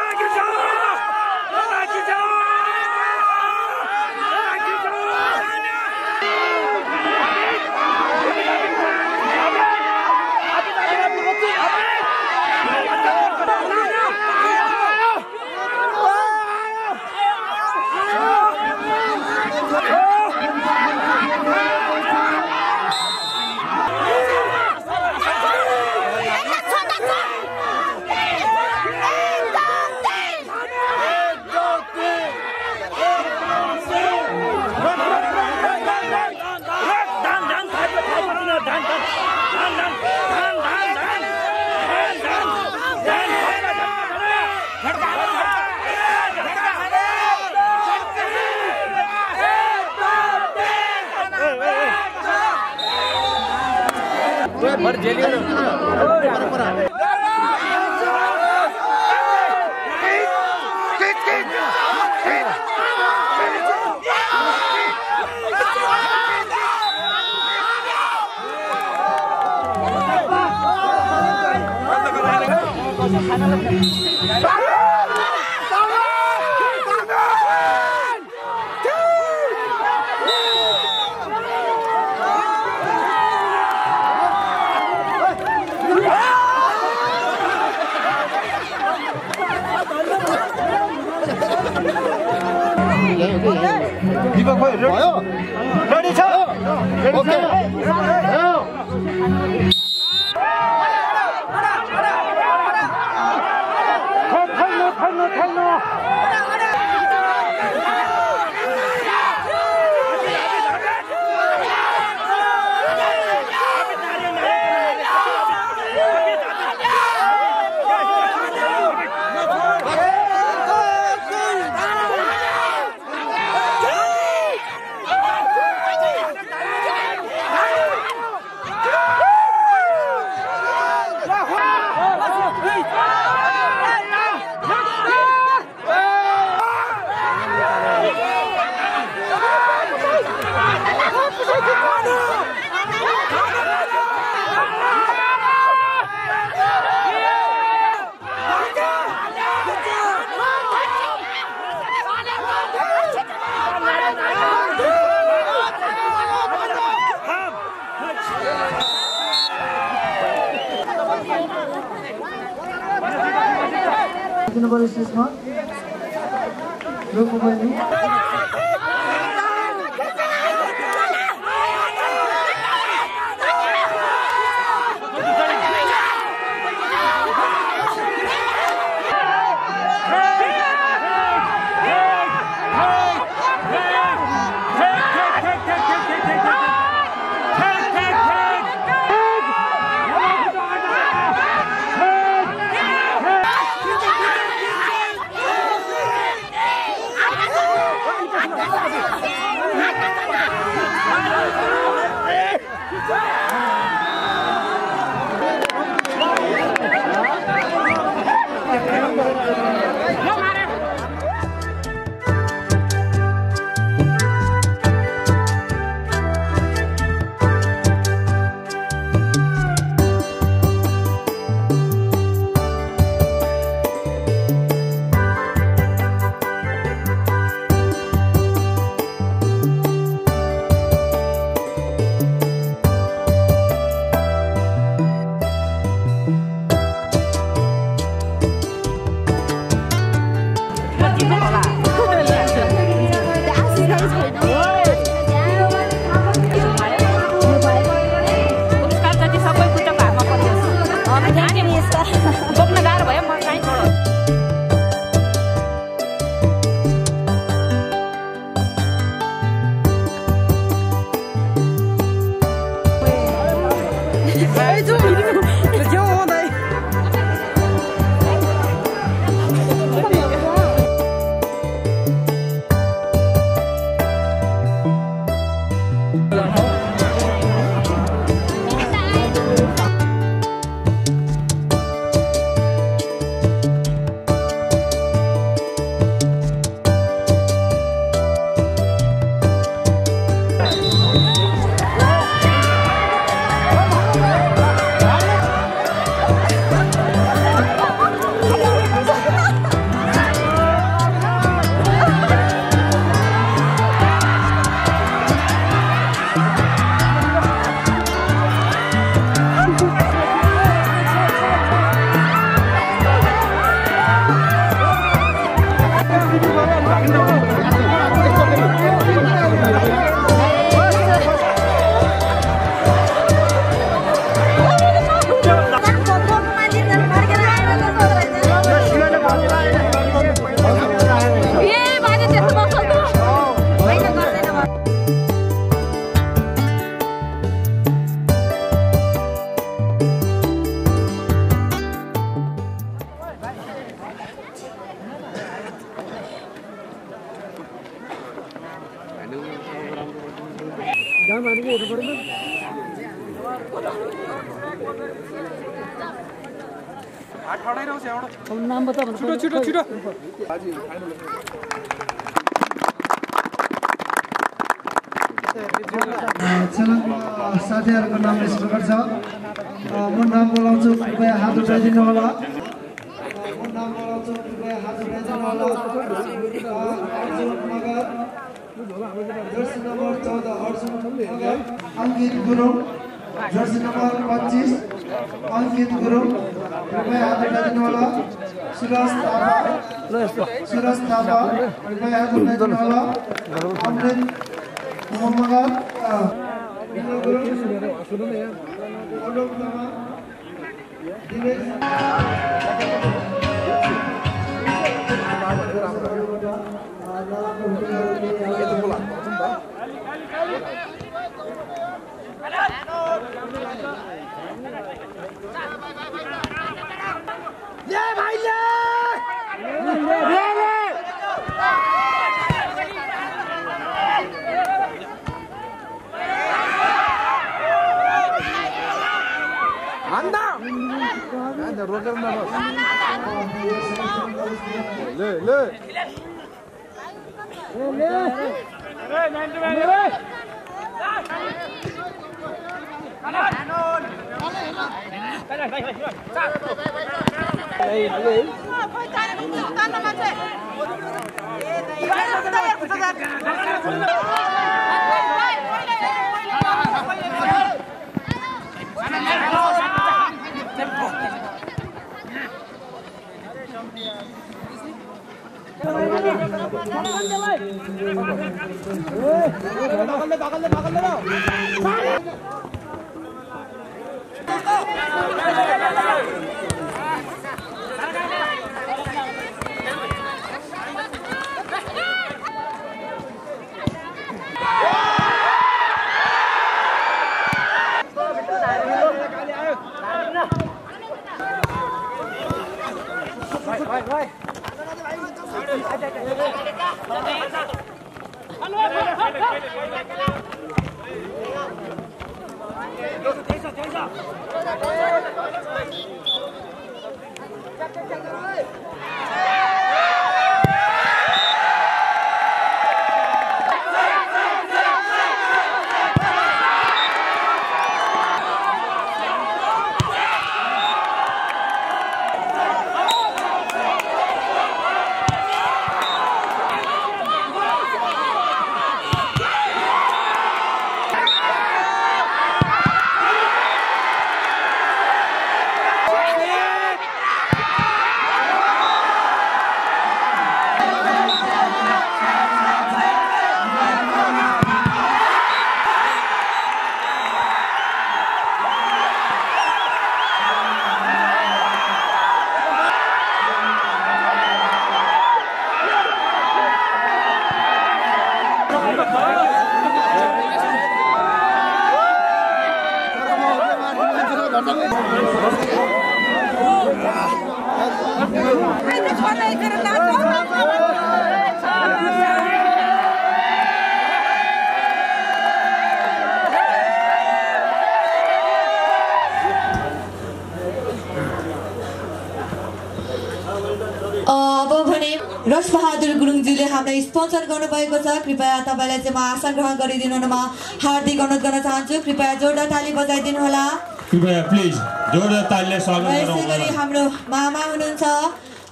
स्पोन्सर गर्नुभएको छ। कृपया तपाईँलाई चाहिँ म आसन ग्रहण गरिदिनुमा हार्दिक अनुरोध गर्न चाहन्छु। कृपया जोरदार ताली बजाइदिनु होला। कृपया प्लिज जोरदार तालीले स्वागत गरौँ। यसै गरी हाम्रो मामा हुनुहुन्छ।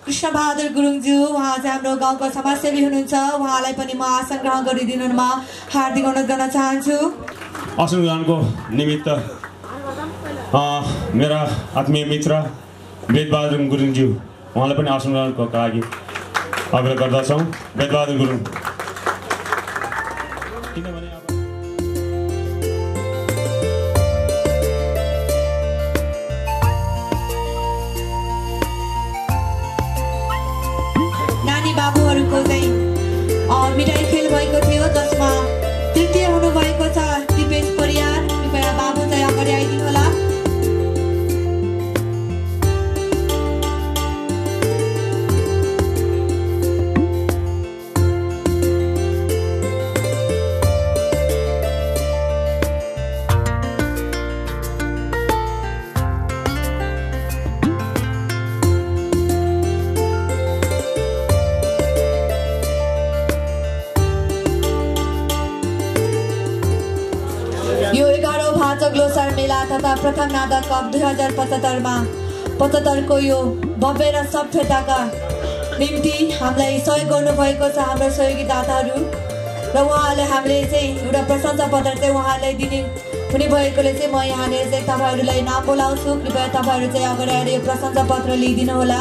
कृष्ण बहादुर गुरुङज्यू उहाँ चाहिँ हाम्रो गाउँको समाजसेवी हुनुहुन्छ। उहाँलाई पनि म आसन ग्रहण गरिदिनुमा हार्दिक अनुरोध गर्न चाहन्छु। आसन ग्रहणको निमित्त मेरा आत्मीय मित्र वेदबहादुर गुरुङज्यू उहाँलाई पनि आसन ग्रहणको लागि आग्रह गर्दछौँ वेदबहादुर गुरुङ नानी हजार पचहत्तरमा पचहत्तरको यो भव्य र सभ्यताका निम्ति हामीलाई सहयोग गर्नुभएको छ हाम्रो सहयोगी दाताहरू र उहाँहरूले हामीले चाहिँ एउटा प्रशंसा पत्र चाहिँ उहाँलाई दिने हुने भएकोले चाहिँ म यहाँनिर चाहिँ तपाईँहरूलाई नाम बोलाउँछु कृपया तपाईँहरू चाहिँ अगाडि आएर यो प्रशंसा पत्र लिइदिनु होला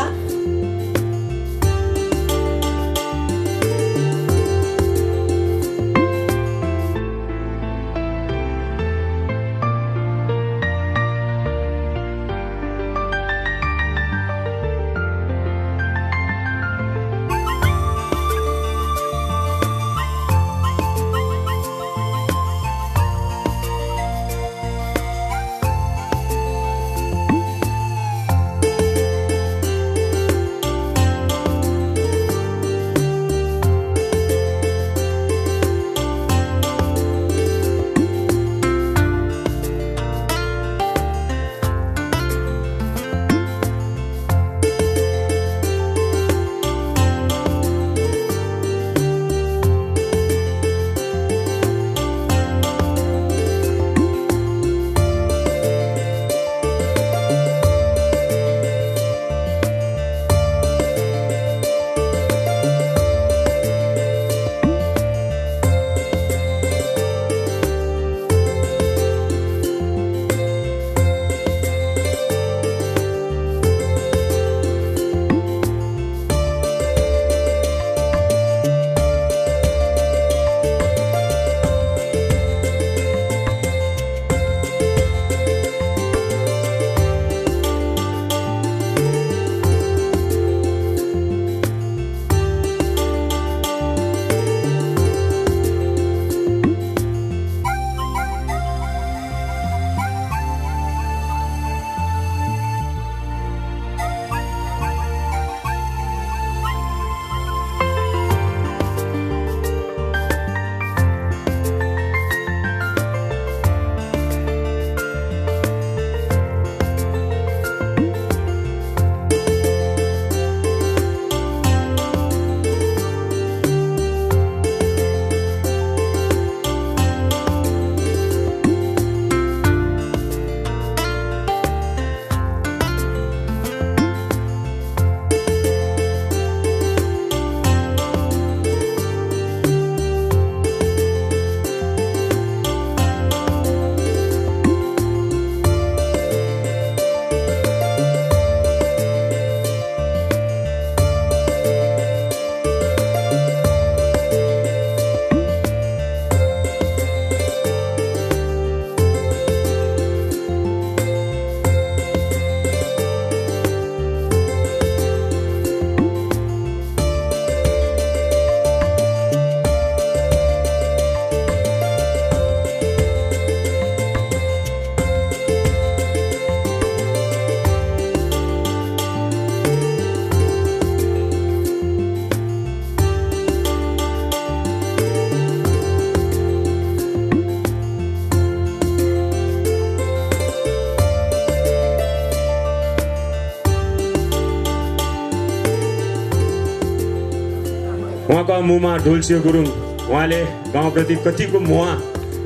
उहाँको मुखमा ढुल्सियो गुरुङ। उहाँले गाउँप्रति कतिको मोह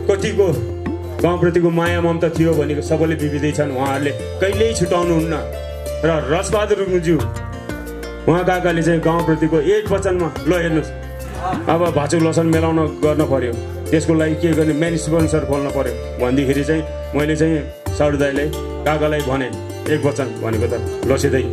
कतिको गाउँप्रतिको माया ममता थियो भनेको सबैले बिबिदै छन् उहाँहरूले कहिल्यै छुटाउनुहुन्न। र रसबहादुर गुरुङज्यू उहाँ काकाले चाहिँ गाउँप्रतिको एक वचनमा ल हेर्नुहोस्। अब भाचुक लसन मिलाउन गर्न पर्यो। त्यसको लागि के गर्ने? मेन स्पोन्सर खोल्न पर्यो। भन्दाखेरि चाहिँ मैले चाहिँ साडु दाईलाई काकालाई भने एक वचन भनेको त लसिँदै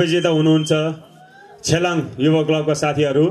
उपविजेता हुनुहुन्छ छेलाङ युवा क्लबका साथीहरू।